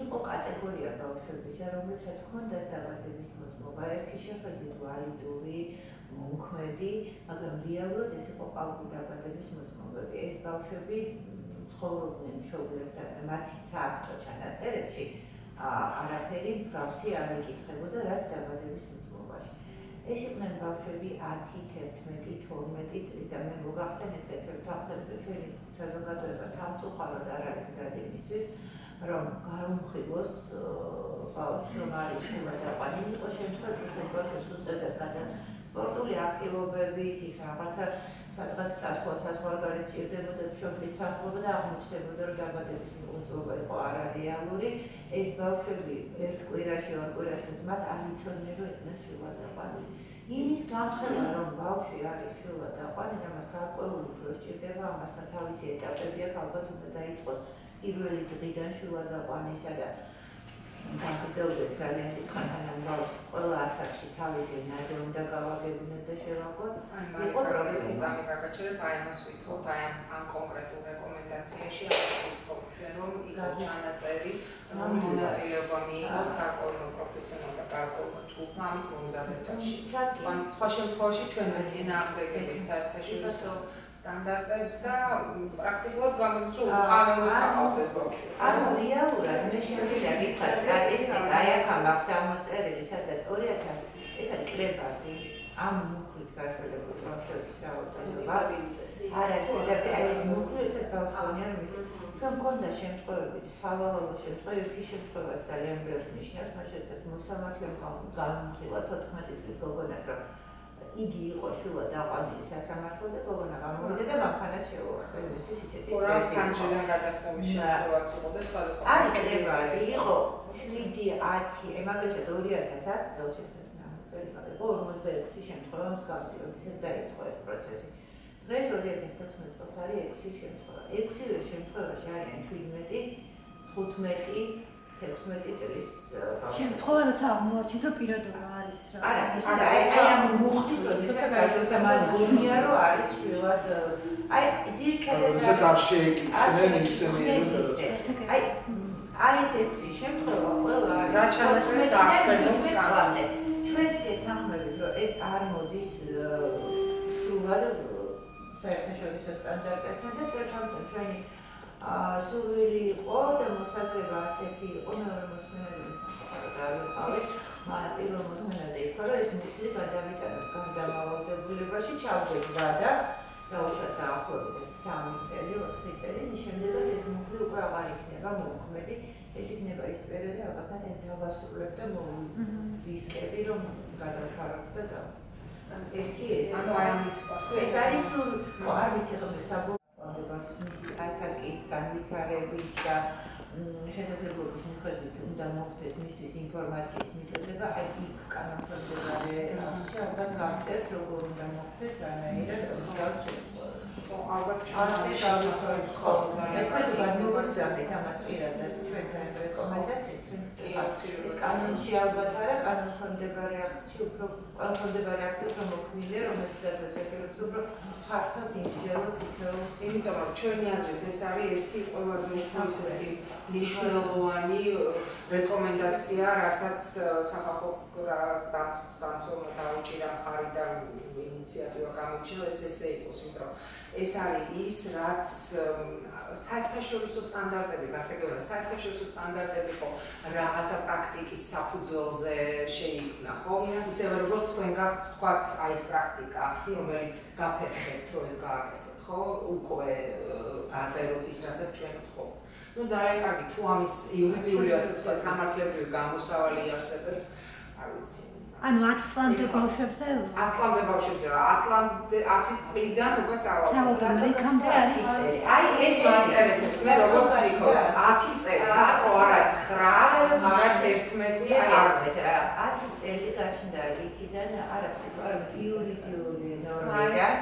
იყო კატეგორია ბავშვებისა, რომლებსაც ჰქონდათ დაბადების მოწმობა, ერთი შეხედვით ვალიდური, მომქმედი, მაგრამ რეალურად ეს იყო ყალბი დაბადების მოწმობები. ეს ბავშვები ცხოვრობდნენ მშობლებთან, მათი სააქტო ჩანაწერებში არაფერი მსგავსი არ ეკითხებოდა, რაც დაბადების ეს იყვნენ ბავშვები 10, 11, 12 წლის და მე მოგახსენეთ და ჩვენ თავად ჩვენი საზოგადოება სამწუხაროდ არ არის გზად იმისთვის რომ გარუმხილოს ბავშვს რომ არის შუა დაყვანილი იყო შემთხვევაში ეს ბავშვს უწევდა და სპორტული აქტივობების ის რაღაცა სადღაც წასვლა საზღვარგარეთ ჭირდებოდა შობლის თანხმობა და აღმოჩნდებოდა რომ დაბადების მოწყობა იყო არარეალური. ეს ბავშვები ერთ კვირაში ორ კვირაში მათ არ იცოდნენ რომ იყვნენ შუა დაყვანილი. იმის განხილვა რომ ბავშვი არის დაყვანილი და მას გარკვეული დრო სჭირდება ამასთან თავისი ეტაპები აქვს ალბათ უნდა დაიწყოს პირველი დღიდან შუა დაყვანისა და დაგრძელდეს ძალიან დიდხანს ამ ბავშვს ყველა ასაკში თავისი ნაზე უნდა გავაგებინოთ და შევაყოთ. იყო პროექტი წამი გაგაჩერებ აი ამას ვითხოვთ აი ამ კონკრეტულ რეკომენდაციაში ამას ვითხოვთ ჩვენ რომ იყოს ჩანაწერი რომ მონაწილეობა მიიღოს გარკვეულ პროფესიონალ და გარკვეულ ჯგუფმა ამის მომზადებაში. სხვა შემთხვევაში ჩვენ მეცინააღმდეგებით საერთაშორისო სტანდარტებს და პრაქტიკულად გამოდის რომ უკანონოდ აყავს ეს ბავშვი. ანუ რეალურად მე შევიდა გითხრა სტატისტიკა აი აქ მაქვს ამოწერილი სადაც 2000 ეს არის კრებარდი ამ მუხლით გაშველებული ბავშვების რაოდენობა ვინცესი არა და ეს მუხლი ეს ბავშვია რომ ის ჩვენ მქონდა შემთხვევები სავალალო შემთხვევები ერთი შემთხვევა ძალიან ბევრს ნიშნავს მას შეცეს მოსამართლე გამხილა 14 წლის გოგონას რომ იგი იყო შუა დაყვანილი სასამართლოზე, გოგონა გამოვიდა და მანქანას შეუვარდა. იმისთვის ისეთი სტრესი. ორას თანჯიდან გადახდების შემთხვევაც იყო და სხვადასხვა. აი, კლებადი იყო 7-10, ემაგრეთად 2010 წელს შეფასნა. იყო 46 შემთხვევა მსგავსი, როდესაც დაიწყო ეს პროცესი. დღეს 2016 წელს არის 6 შემთხვევა. 6-ვე შემთხვევაში არიან 17, 15 16 წლის შემთხვევა როცა აღმოაჩინეთ რომ პირადობა არის რა. არა არა აი ამ მუხტით როდესაც გაიჭრა მას გონია რომ არის შვილად აი ძირქედად როდესაც არ შეეკითხნენ ისინი აი აი ეს ეცი შემთხვევა ყველა რა ჩანაწერი არსებობს კანონზე ჩვენც გეთანხმებით რომ ეს არ მოდის სულად საერთაშორისო სტანდარტებთან და წეფანთან ჩვენი სულვილი იყო და მოსაზრება ასეთი იყო მეორე მოსმენაზე სამყარო დავიყავით მაგრამ პირველ მოსმენაზე იყო რომ ეს მუხლი გადავიტანოთ გარდამავალდებულებაში ჩავდება და დაუშვათ დაახლოებით 3 წელი, 4 წელი, შემდეგაც ეს მუხლი უკვე აღარ იქნება მოქმედი. ეს იქნება ის პერიოდი, რაღაცნაირად ეს დავასრულებ და რისკები რომ გადავხაროთ და და ესი ეს ანუ აი ამით ეს არის სულ არ ვიცი ხომ საბოლოოდ მისი ასაკის განვითარების და შესაძლებლობის მიხედვით უნდა მოხდეს მისთვის ინფორმაციის მიწოდება აი იქ კანონმდებლარე აღჭი ალბათ გავწერთ როგორ უნდა მოხდეს რანაირად მსგავს ხო ალბათ ჩვენ შევხვდებით ხო ძალიან მოგწამეთ ამას პირადად ჩვენ ძალიან რეკომენდაციებს ეს კანონში ალბათ არა კანონში მდებარე აქცი უფრო კონტროლდებარე აქცი უფრო მოქმედია რომელიც გადაწყვეტილებს უფრო ფართოდ იმსჯელოთ იქეოს იმიტომ რომ ჩვენი აზრით ეს არის ერთი ყველაზე უფრო ისეთი მნიშვნელოვანი რეკომენდაცია, რასაც სახალხო დამცველმა დაუჭირა მხარი და ინიციატივა გამოჩინა ეს ესე იყოს, იმიტომ რომ ეს არის ის, რაც საერთაშორისო სტანდარტები, გასაგებია, საერთაშორისო სტანდარტები ხო რაღაცა პრაქტიკის საფუძველზე შეიქმნა, ხო? ისევე როგორც თქვენ გაქვთ აი ეს პრაქტიკა, რომელიც გაფერხებთ, რომ ეს გააკეთოთ, ხო? უკვე აწეროთ ის, რასაც ჩვენ გთხოვთ. ну ძალიან კარგი თუ ამის იურიდიული ასე ვთქვათ სამართლებრივი გამოსავალი არსებობს არ ვიცი ანუ 10 წლამდე ბავშვებზე 10 წლამდე ბავშვებზე 10 წლამდე 10 წლიდან უკვე სავალ იქამდე არის აი ეს მაინტერესებს მე როგორც ფსიქოლოგს. 10 წელი რატო არა 9 არა 11 არ არის 10 წელი გაჩნდა იქიდან არა ფსიქოლოგის იურიდიული ნორმიდან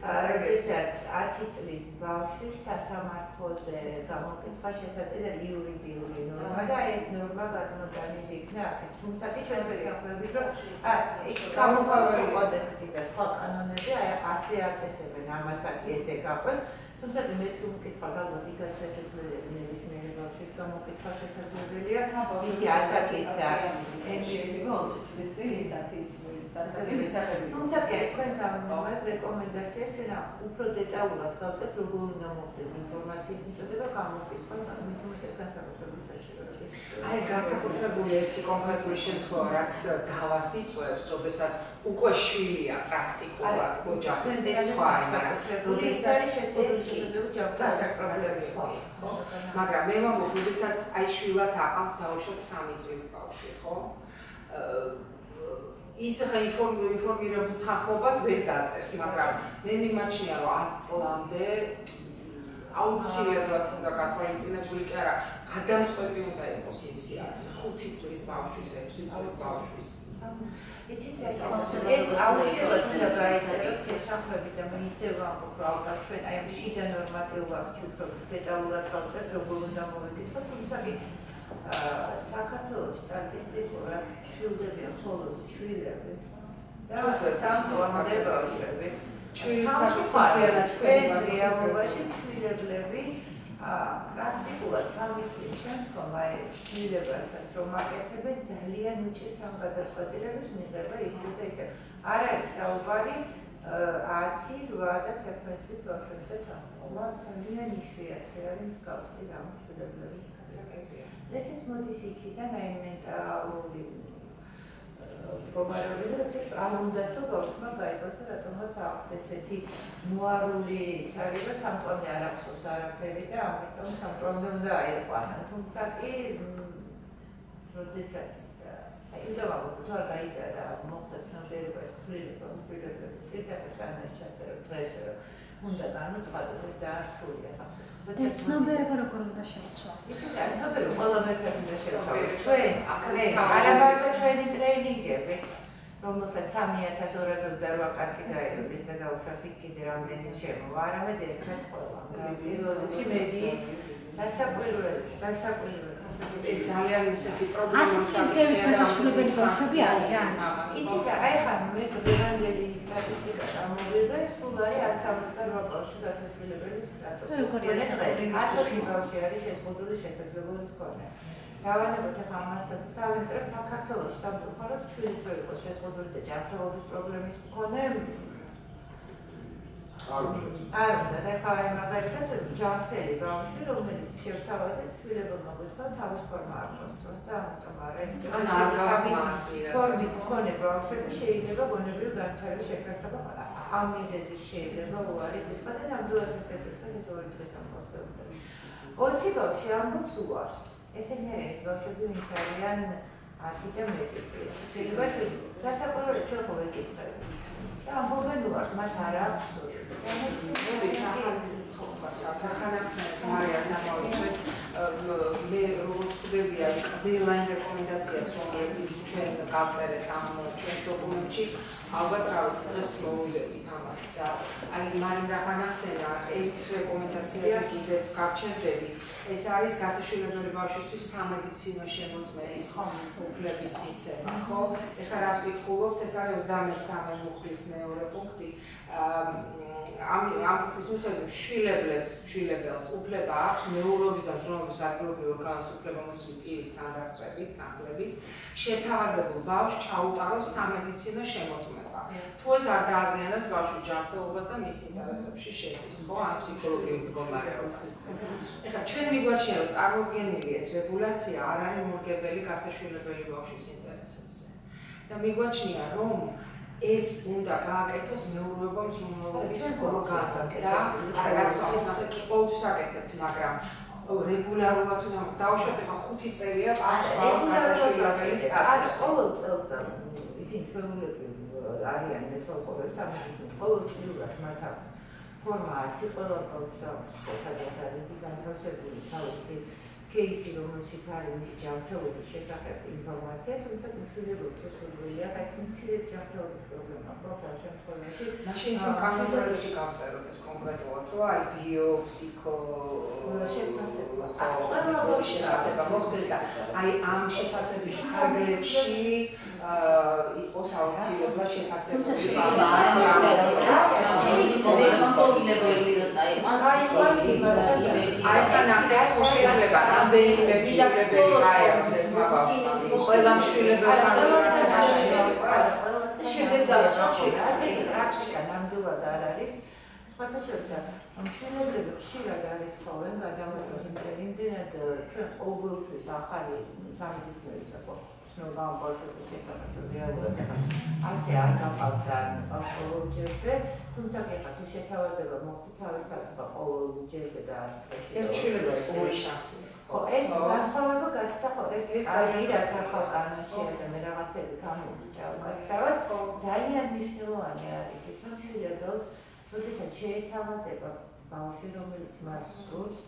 ასეცაც 10 წლის ბავშვი სასამართლოზე გამოკითხა შესაძლოა იურიდიული ნორმა და ეს ნორმა გადმოტანილი იქნა თუმცა ჩვენ ვეკავებით რომ აი სამოქალაქო კოდექსი და სხვა კანონები აი ასე აწესებენ ამას აქ ესე გაყვეს. თუმცა მე თუ მკითხავ ალბათ იქაც შესაძლოა ნებისმიერი ბავშვის გამოკითხა შესაძლებელია. ისი ასაკის და ენჯები 20 წლის წინ ის 10 წლის თუმცა კი თქვენ სამომავლოს რეკომენდაციას ჩვენ უფრო დეტალურად გავწერთ როგორ უნდა მოხდეს ინფორმაციის მიწოდება მithumet ეს განსაკუთრებული შეშეგრება აი განსაკუთრებული ერთი კონკრეტული შემთხვევა რაც დავას იწევს როდესაც უკვე შვილია პრაქტიკულად ოჯახის ეს სხვა მაგრამ როდესაც ეს კი მაგრამ მე მომხდ როდესაც აი შვილად აყავთ დაუშვათ 3 წლის ბავშვი ხო ის ხა ინფორმირებულ თანხმობას ვერ დაწერს, მაგრამ მე მიმაჩნია რომ 10 წლამდე აუცილებლად უნდა გათვალისწინებული კი არა, გადამწყვეტი უნდა იყოს მისი აზრი 5 წლის ბავშვის, 6 წლის ბავშვის. იცით ეს აუცილებლად უნდა გაიწეროს თანხმები და მე ისე ვამბობ, ალბათ ჩვენ აი ამ შიდა ნორმატიულ აქტში უფრო დეტალურად გავწერთ, როგორ უნდა მოვეკითხოთ, თუმცა კი საქართველოს სტატისტიკურად შვილდებიან ხოლოს შვილები და სამწუხაროდ ბავშვები ჩვენსაკუთრებად ჩვენ რეალობაში შვილებლები ა პრაქტიკულად სამი წლის შემდგომ აი შვილებასაც რომ აკეთებენ ძალიან უჭირთ ამ გადაწყვეტილების მიღება ისე და ისე. არ არის საუბარი 10, 8 და 11 წლის ბავშვებზე ჩახტომა ძალიან იშვიათი არის მსგავსი რამ შვილებლების ესეც მოდის იქიდან აი მენტალური და ეს არ უნდა თუ ბავშვმა გაიგოს და რატომაც აქვს ესეთი მოარული სარიბა სამწონე არ აქვს არაფერი და ამიტომ სამწონე უნდა აიყვანა. თუმცა კი როდესაც აი უნდა ვამბობ თუ არ გაიზარდა და მოხდა ცნობიერება ცვლილება მშვიდობების პირდაპირ განაჩ ჩაწერო დღეს უნდა განუცხადოს ეს ძალიან რთულია ეს ცნობიერება როგორ უნდა შევცვა? ისე არის, ცნობიერება ყველა მერქად უნდა შევცვა. ჩვენ, ჩვენ, არა მარტო ჩვენი ტრეინინგები, რომელსაც 3228 კაცი გაიოდეს და გაუშვათ იქ კიდე რამდენი შემოვა, არამედ ერთად ყველა. პირველში მედიის დასაკვირველი, დასაკვირველი ეს ძალიან ისეთი პრობლემა საკითხია. აქ ისევ დასაშულებელი ბავშვები არიან. იცით, აი ხა მე დღევანდელი სტატისტიკა წარმოვიდგა, ეს თუ არის 168 ბავშვი დასაშულებელი სტატუსი. ასეთი ბავშვი არის შეზღუდული შესაძლებლობის მქონე. დავანებოთ ახლა ამასაც თავინტერეს საქართველოს სამწუხაროდ ჩვენი წვერი იყოს შეზღუდული და ჯანმრთელობის პრობლემის მქონე არ უნდა. არ უნდა და ხა აი მაგალითად ჯანმრთელი ბავშვი რომელიც შევთავაზეთ შვილებმა გქონდა თავის ფორმა არ მოსწონს და ამიტომ არა ან არ გავს მასპირაციას ფორმის მქონე ბავშვები შეიძლება გონებრივი განვითარების შეფერხება ამ მიზეზით შეიძლება უარი თქმა და ნამდვილად ესე ვთქვათ ეს ორი დღეს ამბობთ 20 ბავშვი ამბობს უარს. ესენი არის ბავშვები ვინც არიან 10 და მეტი წელი შეიძლება შვილი გასაკვირველი ჩვენ ხო ვეკითხები და ამბობენ უარს მათ არ აქვს მე როგორც ხვდები აი ყველა რეკომენდაციას რომელიც ჩვენ გავწერეთ ამ ჩვენ დოკუმენტში ალბათ რა ვიცი დღეს მოულოდებით ამას და აი მარინ რახანახსენა ერთ რეკომენდაციაზე კიდევ გავჩერდები ეს არის გასაშვილებელი ბავშვისთვის სამედიცინო შემოწმების უფლების მიცემა, ხო? ეხლა რას ვითხულობთ, ეს არის 23 მუხლის მეორე პუნქტი. ამ ამ პუნქტის მიხედვით შვილებს, შვილებელს უფლება აქვს ნეურობის და ზრუნვის ადგილობრივი ორგანოს უფლებამოსილი პირის თანდასწრებით, თანხლებით, შეთავაზებულ ბავშვს ჩაუტაროს სამედიცინო შემოწმება. თუ ეს არ დააზიანებს ბავშვის ჯანმრთელობას და მის ინტერესებში შედის, ხო, ან ფსიქოლოგიურ მდგომარეობას. ეხლა ჩვენ მიგვაჩნია, რომ წარმოქმნილი ეს რეგულაცია არ არის მორგებელი გასაშვილებელი ბავშვის ინტერესებზე. და მიგვაჩნია, რომ ეს უნდა გააკეთოს მეურვეობა მსმენელობის ორგანო და არასოდეს ახლა კი ყოველთვის აკეთებთ, მაგრამ რეგულარულად უნდა დავუშვათ ახლა 5 წელია პარკს გასაშვილებელი სტატუსი. ყოველ წელს და ისინი ჩვეულებრივ არიან მეტროპოლის სამედიცინო ყოველწლიურად მათ აქვს. ფორმა 100 ყველა ბავშვს აქვს სადაც არის განთავსებული თავისი кейსი, რომელშიც არის მისი ჯანმრთელობის შესახებ ინფორმაცია, თუმცა მშვიდობის შესაძლებელია და მცირედ ჯანმრთელობის პრობლემა ხოს ამ შემთხვევაში. მაშინ თუ კანონპროექტში გავწეროთ ეს კონკრეტულად, რომ აი ბიო, ფსიქო შეფასება, შეფასება მოხდეს და აი ამ შეფასების მხარეებში იყოს აუცილებლად შეფასებული ბალანსი. შეიძლება მოხდეს, შეიძლება მოხდეს, ნახე ხო შეიძლება? რამდენიმე შვილებელი გაიაროს ერთმა ბავშვმა. ყველა შვილებელი შემდეგ დავსვათ ასე პრაქტიკა ნამდვილად არ არის. სხვათა შორის მშენებლები ხშირად არის თხოვენ გადამოწმებული იმდენად ჩვენ ყოველთვის ახალი სამედიცინო ისაკო ცნობა ამ ბავშვების შესახებ რეალურად ასე არ გაყავთ ან ყოველ ჯერზე თუმცა ხება თუ შეთავაზება მოხდა თავის თავი ყოველ ჯერზე და ერჩილებას ყოველ შანსი ხო ეს განსხვავება გაჩნდა ხო ერთი წელი რაც ახალ კანონშია და მე რაღაცები გამოვჭავკაცავად ძალიან მნიშვნელოვანი არის ის რომ შვილებელს როდესაც შეეთავაზება ბავშვი რომელიც მას სურს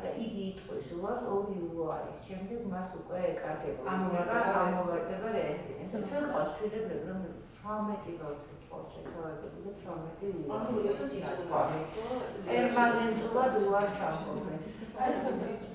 და იგი იტყვის უარს ორი უარის შემდეგ მას უკვე ეკარგება ამოვარდება რეესტრიკცია ჩვენ ყავს შვილებლები რომელიც 18 ბავშვი ყავს შეთავაზებული 18 უარი. ანუ ესეც იწოდება პერმანენტულად უარს ამბობენ აი ცოტა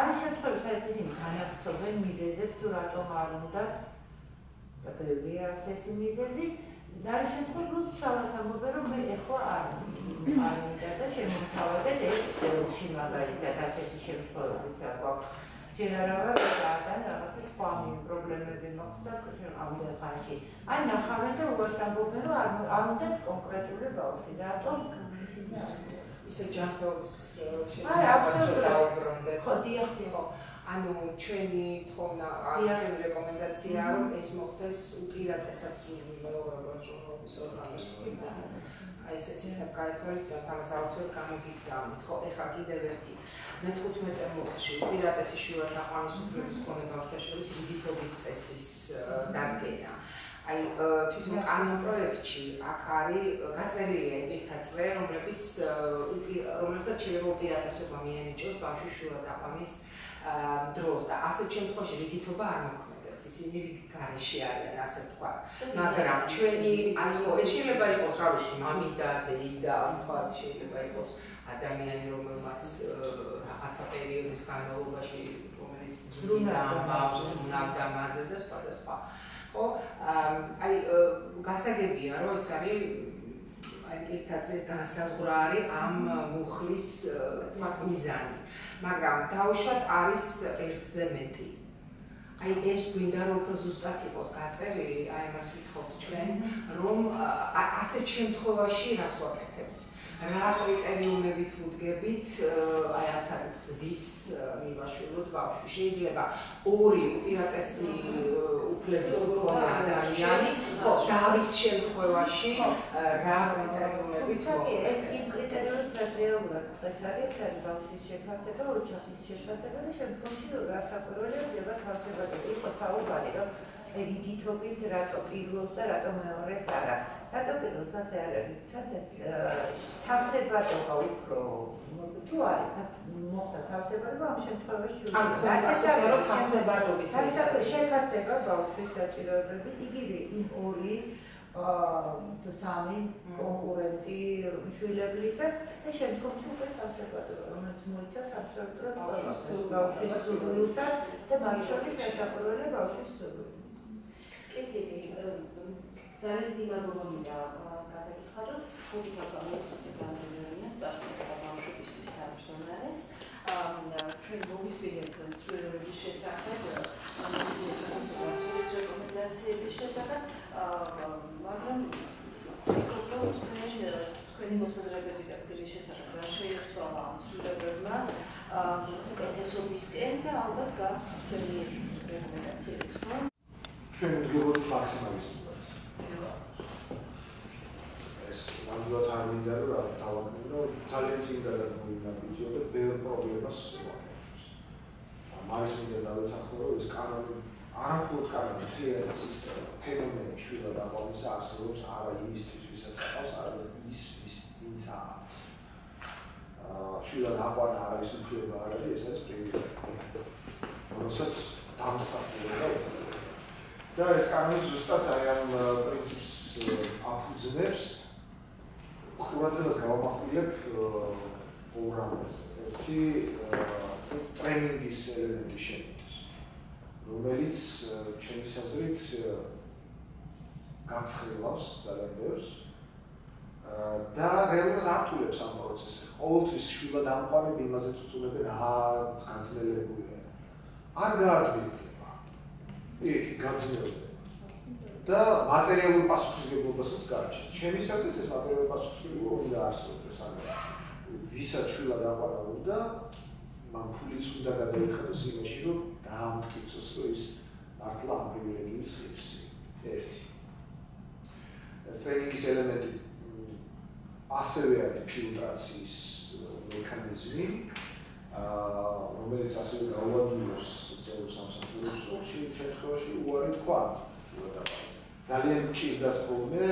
არის შემთხვევა სადაც ისინი განაგწობენ მიზეზებს თუ რატომ არ უნდა და ბევრია ასეთი მიზეზი. არის შემთხვევა რომ შალათ ამბობენ რომ მე ეხლა არ არ მინდა და შემოთავაზეთ ეს წელში მაგალითად ასეთი შემთხვევებიც აქვს ჯერ არა ვარ და რაღაცა სხვა პრობლემები მაქვს და ამდენ ხანში. აი ნახავენ და უარს ამბობენ რომ არ არ უნდა კონკრეტული ბავშვი. რატომ? ისინი ისე ჯანმრთელობის შეიძლება აბსოლუტურად. ხო დიახ დიახ ანუ ჩვენი თხოვნა, ჩვენი რეკომენდაცია რომ ეს მოხდეს უპირატესად ჯგუფის ორგანოს აი ესეც იქნება გაითვალისწინოთ ამას აუცილებლად გამოგიგზავნით. ხო, ეხლა კიდევ ერთი. მე-15 მოხში უპირატესი შვილთა ხანისუფლების კონე ბავშვთა რიგითობის წესის დადგენა. აი თვითონ კანონ პროექტში აქ არის გაწერილი ერთად წრე, რომლებიც რომელსაც შეიძლება უპირატესობა მიენიჭოს ბავშვის შვილთა ხანის დროს. და ასეთ შემთხვევაში რიგითობა არ მოქმედებს. ისინი გარეშე არიან ასე თქვა მაგრამ ჩვენი აი ხო ეს შეიძლება იყოს რა ვიცი მამი და დეი და თქვა შეიძლება იყოს ადამიანი რომელმაც რაღაცა პერიოდის განმავლობაში რომელიც ზრუნავდა მასზე და სხვა და სხვა ხო აი გასაგებია რომ ეს არის აი ერთადერთი განსაზღვრა არის ამ მუხლის მიზანი. მაგრამ დაუშვათ არის ერთზე მეტი. აი ეს გვინდა რომ უფრო ზუსტად იყოს გაწერილი აი მას ვითხოვთ ჩვენ რომ ასეთ შემთხვევაში რას ვაკეთებთ რა კრიტერიუმებით ვუდგებით აი ამ საკითხს ვის მივაშვილოთ ბავშვი. შეიძლება ორი უპირატესი უფლების მქონე ადამიანი ხო დავის შემთხვევაში რა კრიტერიუმებით ეს იმ კრიტერიუმებით რეალურად დღეს არის ეს ბავშვის შეფასება ოჯახის შეფასება და შემდგომში რა საკურველია თავსებად. იყო საუბარი რომ რიგითობით რატო პირველს და რატო მეორეს არა. რატო პირველს ასე არ არის? სადაც თავსებადობა უფრო თუ არის მოხდა თავსებადობა ამ შემთხვევაში ამ კონკრეტულად რომ თავსებადობის შეფასება ბავშვის საჭიროებების იგივე იმ ორი აა სამი კონკურენტი შვილებისა და შემდგომში უკვე თავსებადობა რომელიც მოიცავს აბსოლუტურად ბავშვის სურვილსაც. და მათ შორის დასაკვირველი ბავშვის სურვილს. კეთილი ძალიან დიდი მადლობა მინდა გადაგიხადოთ ხუთი თაობა მოსწრაფე განმეორებას პარტნიორობა ბავშვებისთვის თანამშრომლებს ჩვენ მოვისმინეთ ცვლილების შესახებ რეკომენდაციების შესახებ. მაგრამ ვფიქრობ რომ თქვენი მოსაზრებები და ფიქრის შესახებ რა შეიცვალა ამ ცვლილებებმა უკეთესობისკენ და ალბათ გაქვთ თქვენი რეკომენდაციებიც ხო? ჩვენ ვიღებთ მაქსიმალიზმს. ეს ნამდვილად არ მინდა რომ დავაკეთო, ძალიან ძინდადად მოინაბიჯო და ბევრ პრობლემას ვაკეთებ. ამას მინდა დავეთანხმო რომ ეს კანონი არაფერ კანონი თლიანი სისტემა, ფენომენი შვილად აყოლისა არსებობს არა იმისთვის, ვისაც აყავს, არა ის ვის ვინც აა შვილად აყვანა არის უფლება არ არის, ეს არის პრივილეგია. როდესაც დამსახურება და ეს კანონი ზუსტად აი ამ პრინციპს აფუძნებს ხურადღებას გავამახვილებ პროგრამას ერთი ტრენინგის ელემენტი შედის რომელიც ჩემი საზრით განცხილავს ძალიან ბევრს და რეალურად ართულებს ამ პროცესს. ყოველთვის შვილად ამყვანები იმაზე წუწუნებენ რა განცნელებულია. არ გაარდმით იქ გაძნელდება. და მატერიალური პასუხისგებლობასაც გააჩენს. ჩემი საკითხი ეს მატერიალური პასუხისგებლობა უნდა არსებობდეს, ანუ ვისაც შვილად აყვანავდა, მან ფულიც უნდა გადაიხადოს იმაში, რომ დაამტკიცოს, რომ ის მართლა ამ პრივილეგიის ღირსი. ერთი. ტრენინგის ელემენტი ასევე არის ფილტრაციის მექანიზმი, რომელიც ასევე გაუადვილებს წევრ სამსახურებს როში შემთხვევაში უარი თქვა ძალიან ჭირდა ხოლმე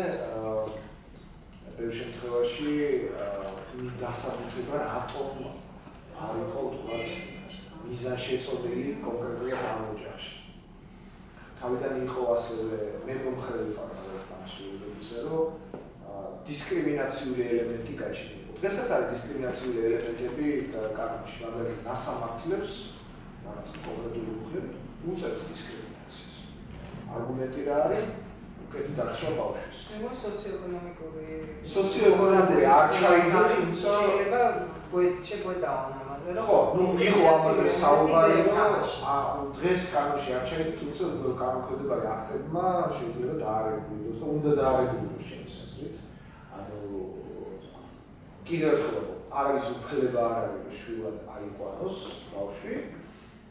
ბევრ შემთხვევაში ის დასაბუთება რატომ არ იყო თქვა მიზან შეწოდილი კონკრეტულად ამ ოჯახში თავიდან იყო ასევე მე მომხრე ვიყავ ამ სულებისა რომ დისკრიმინაციული ელემენტი გაჩნდა დღესაც არის დისკრიმინაციული ელემენტები კანონში, მაგრამ ნასამართლებს რაღაც კონკრეტული უხლები უწევს დისკრიმინაციას. არგუმენტი რა არის? უკეთი დაცვა ბავშვის. ეგო სოციოეკონომიკური სოციოეკონომიკური არჩევნები, თუმცა შეიძლება შეგვედაო ამაზე, რომ ხო, ნუ იყო ამაზე საუბარი, რომ დღეს კანონში არჩევნები, თუმცა კანონქოდებარი აქტებმა შეიძლება დაარეგულიროს და უნდა დაარეგულიროს შემოსაზრით. ანუ კიდევ ერთხელ არ არის უფლება არ არის შვილად აიყვანოს ბავშვი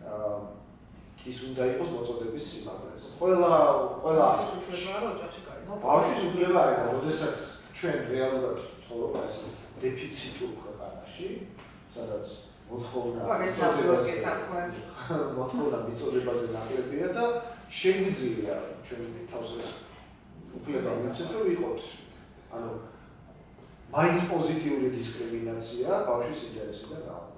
აა ის უნდა იყოს მოწოდების სიმაღლეზე. ყველა ყველა უფლება რა ოჯახში გაიგო. ბავშვის უფლება არის, როდესაც ჩვენ რეალურად ცხოვრობ ეს დეფიციტურ ქვეყანაში, სადაც მოთხოვნა [laughs] მოთხოვნა მიწოდებაზე ნაკლებია და შეგვიძლია ჩვენ თავს ეს უფლება მიცეთ რომ იყოთ ანუ მაინც პოზიტიური დისკრიმინაცია ბავშვის ინტერესიდან გამო.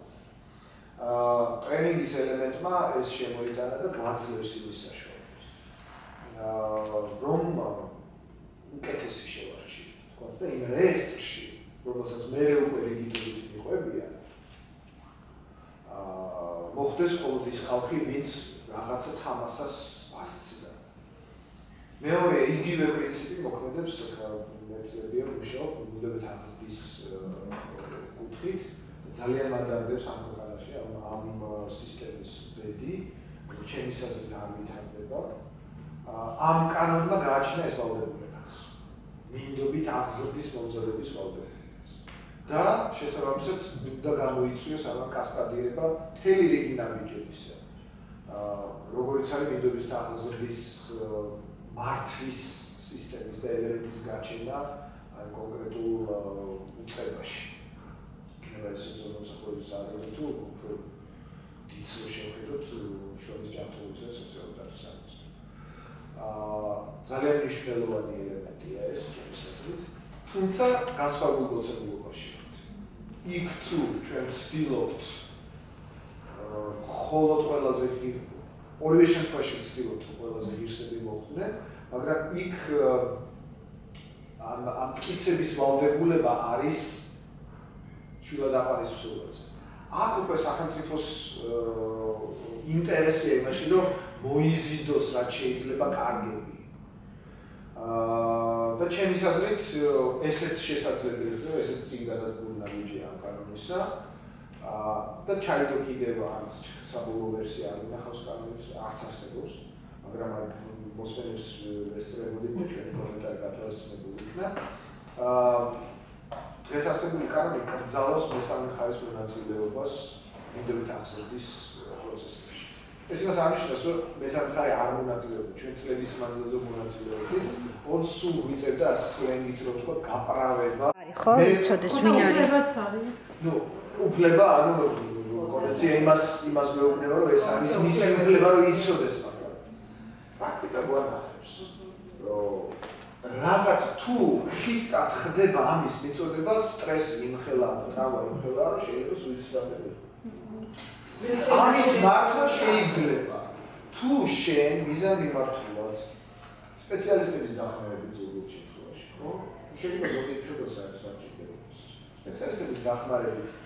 აა ტრენინგის ელემენტმა ეს შემოიტანა და გვაძლევს იმის საშუალებას. აა რომ უკეთესი შევარჩი. თქო და იმ რეესტრში, რომელსაც მე უკვე რეგიტებით მიყვებია. აა მოხდეს მხოლოდ ის ხალხი, ვინც რაღაცა თამასას ასწრა. მეორე იგივე პრინციპი მოქმედებს მეცნიერებია მუშაობ ბუნებრივი თანხმობის კუთხით. ძალიან მაგარებს ამ ქვეყანაში ამ ამ სისტემის ბედი. ჩემი საზრით არ ვითარდება. ამ კანონმა გააჩინა ეს ვალდებულებაც მინდობით აღზრდის მომზადების ვალდებულებას და შესაბამისად უნდა გამოიწვიოს ამ კასკადირება თელი რიგი ნაბიჯებისა როგორც არის მინდობის აღზრდის მართვის სისტემის და ელემენტის გაჩენა აი კონკრეტულ უწყებაში ეს მოსახლეობის აღება თუ უფრო დიდს შევხედოთ შორის ჯანმრთელობისა და სოციალური დაცვის აა ძალიან მნიშვნელოვანი ელემენტია ეს ჩემს აზრით. თუმცა გასვალ გულოცებულობაში ვართ. იქ თუ ჩვენ ვცდილობთ აა ხოლოდ ყველაზე ორივე შემთხვევაში ვცდილობთ ყველაზე ღირსები მოხდნენ, მაგრამ იქ ამ ამ კიცების ვალდებულება არის შვილად აყარის სულაზე. აქ უკვე სახელმწიფოს ინტერესია იმაში, რომ მოიზიდოს რაც შეიძლება კარგები. აა და ჩემი აზრით ესეც შესაძლებელია, რომ ესეც წინ გადადგმული ნაბიჯია ამ კანონისა. აა და ჩაიდო კიდევ ამის საბოლოო ვერსია არ ნახავს კანონის არც არსებობს მაგრამ მოსმენებს ესწრებოდებოდა ჩვენი კომენტარი გათვალისწინებული იქნა. აა დღეს არსებული კანონი გრძელავს მესამე ხარის მონაწილეობას მიმდევით აღზრდის პროცესში ეს იმას არნიშნავს რომ მესამე ხარი არ მონაწილეობდა ჩვენ წლების მანძილზე მონაწილეობდით ორ სულ ვიწევდა სლენგით რომ თქვა გაправება ხო? იცოდეს ვინ არის? ნუ უფლება, ანუ კონდიცია იმას იმას მეუბნება, რომ ეს არის მისი უფლება, რომ იცოდეს მაგრამ. პრაქტიკა გვანახებს, რომ რაღაც თუ ხისტად ხდება ამის მიწოდება სტრესი იმხელა ტრავმა იმხელა რომ შეიძლება სუიციდამდე ამის მართვა შეიძლება. თუ შენ მიზან მიმართულად სპეციალისტების დახმარებით ზოგიერთ შემთხვევაში ხო? შეიძლება ზოგიერთ შემთხვევაში საჭირო სპეციალისტების დახმარებით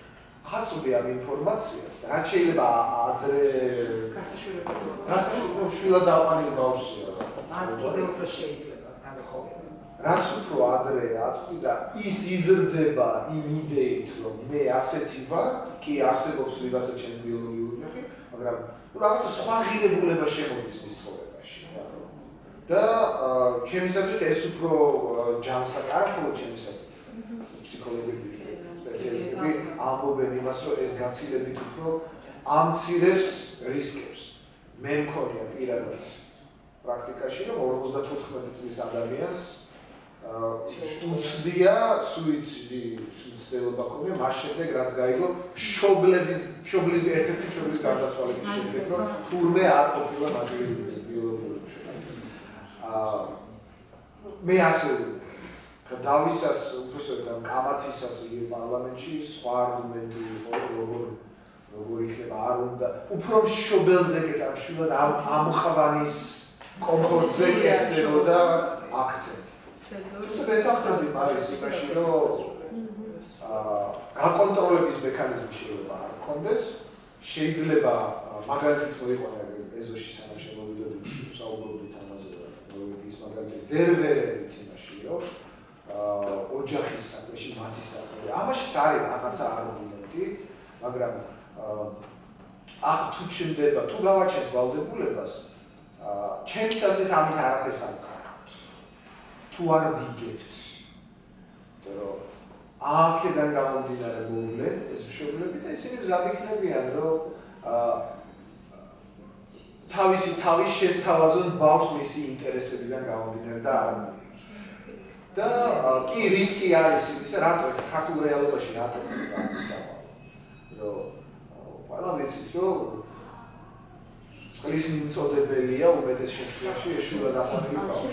აწოდე ამ ინფორმაციას და რაც შეიძლება ადრე გასაშვილებლად დაყვანილ ბავშვია ან კიდევ უფრო შეიძლება რაც უფრო ადრე აწვდი და ის იზრდება იმ იდეით, რომ მე ასეთი ვარ, კი არსებობს ვიღაცა ჩემი ბიოლოგიური ოჯახი, მაგრამ ну რაღაცა სხვა ღირებულება შემოდის მის ცხოვრებაში. და ჩემი საზრით ეს უფრო ჯანსაკარ ხოლმე ჩემი საზრით. ფსიქოლოგები სპეციალისტები ამბობენ იმას, რომ ეს გაცილებით უფრო ამცირებს რისკებს. მე მქონია პირადად პრაქტიკაში, რომ 54 წლის ადამიანს უცდია სუიციდი ცდილობა ქონია მას შემდეგ რაც გაიგო შობლების შობლის ერთ-ერთი შობლის გარდაცვალების შემდეგ რომ თურმე არ ყოფილა მაგარი ბიოლოგიური აა მე ასე დავისას უბრალოდ ამ კამათისას იგი პარლამენტში სხვა არგუმენტი იყო როგორ როგორ იქნება არ უნდა. უფრო შობელზე კეთებშვილად ამ ამხვანის კომფორტზე კეთდებოდა აქცენტი შეიძლება მეტახდები მაგის იმაში რომ აა გაკონტროლების მექანიზმი შეიძლება არ გქონდეს შეიძლება მაგალითიც მოიყონა ეზოში სანამ შემოვიდოდი საუბრობდით ამაზე რომ ის მაგალითი ვერ ვერებით იმაშიო. აა ოჯახის საქმეში მათი საქმე ამაშიც არის რაღაცა არგუმენტი მაგრამ აქ თუ ჩნდება თუ გავაჩენთ ვალდებულებას ჩემს აზრით ამით არაფერს არ თუ არ ვიგებთ. რომ აქედან გამომდინარე მოვლენ ეს მშობლები და ისინი მზადიქნებიან რომ აა თავისი თავის შესთავაზონ ბავშვს მისი ინტერესებიდან გამომდინარე და არ და კი რისკი არის ის რატო ქართულ რეალობაში რატო არის რომ ყველა ვიცით რომ წყლის მიმწოდებელია უმეტეს შემთხვევაში ეშულა დახვეული ბავშვი.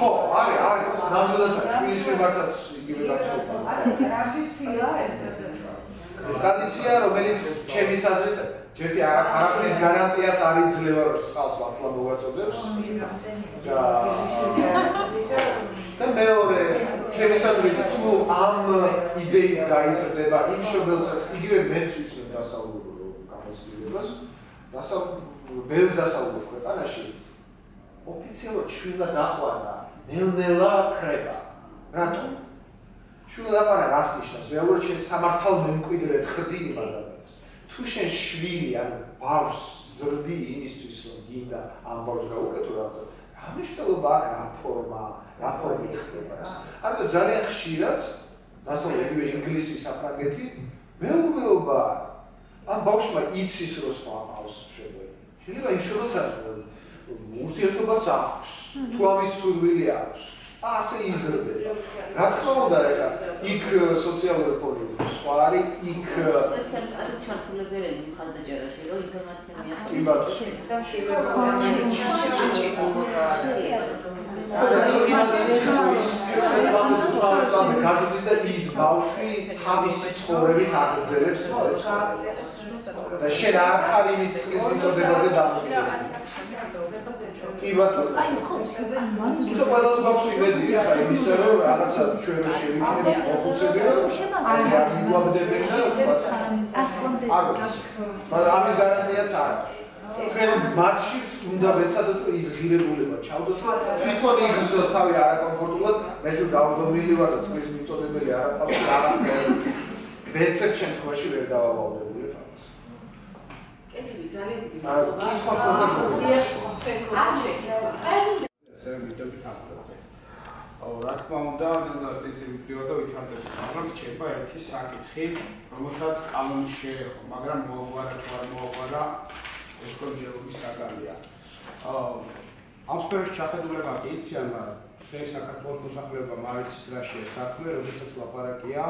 ხო, არის, არის, ნამდვილად შვილის მიმართაც იგივე გაწყობა. ტრადიცია ეს. ტრადიცია, რომელიც ჩემის აზრით ჯერტი არაფრის გარანტიას არ იძლევა რომ წყალს მართლა მოვაწოდებს. და და მეორე ჩემისადმით თუ ამ იდეით გაიზრდება იმ შობელსაც იგივე მეც ვიცნობ დასავლურ გამოცდილებას დასავლურ ბევრ დასავლურ ქვეყანაში ოფიციალურად შვილა დაყვანა ნელ-ნელა ხრება რატომ? შვილა დაყვანა რას ნიშნავს? რეალურად შენ სამართალ მემკვიდრედ ხდი იმ ადამიანს თუ შენ შვილი ან ბავშვს ზრდი იმისთვის რომ გინდა ამ ბავშვს გაუკეთო რაღაცა რა მნიშვნელობა აქვს? რა ფორმა? რა ფორმით ხდება ანუ ძალიან ხშირად დასავლეთ ინგლისი საფრანგეთი მეუღეობა ამ ბავშვმა იცის რომ სხვა ყავს შეგვედი შეიძლება იმ შემოთანხმება ურთიერთობაც აქვს თუ ამის სურვილი აქვს ასე იზრდება. რა თქმა უნდა ეხლა იქ სოციალური ფორმები სხვა არის იქ სპეციალისტები ჩართულებელები მხარდაჭერაში რომ ინფორმაცია შეიძლება გაზეთის და ის ბავშვი თავისი ცხოვრებით აგრძელებს და შენ არ ხარ იმის წყლის მიწოდებაზე დამოკიდებული კი ბატონო. აი ხო, ის ყველაზე ბავშვი იმედი ხა იმისა რომ რაღაცა ჩვენ რო შევიქნებით მოხუცები რომ ასე არ მიგვაბდებიან და მაგრამ ამის გარანტიაც არ არის. ჩვენ მათში უნდა ვეცადოთ რომ ის ღირებულება ჩავდოთ რომ თვითონ იგრძნოს თავი არაკომფორტულად მე თუ გავზომილი ვარ და წყლის მიწოდებელი არ აქვს ვეცებ შემთხვევაში ვერ დავაბავდებული თავს. კეთილი ძალიან დიდი მადლობა. კითხვა ქონდა მოგწონს. თქვენ კონტაქტში. სერვიტები თახტაზე. აუ რა თქმა უნდა, უნდა წიწი ვიდეო და ვითარდება, მაგრამ რჩება ერთი საკითხი, რომელსაც კანონი შეეხო, მაგრამ მოუღარა თუ არ მოუღარა ეს კონჯერობის საგანია. აუ ამ სფეროში ჩახედულება კი იციან, მაგრამ ეს საქართველოს მოსახლეობა მაიცის რა შეე საქმე, როდესაც ლაპარაკია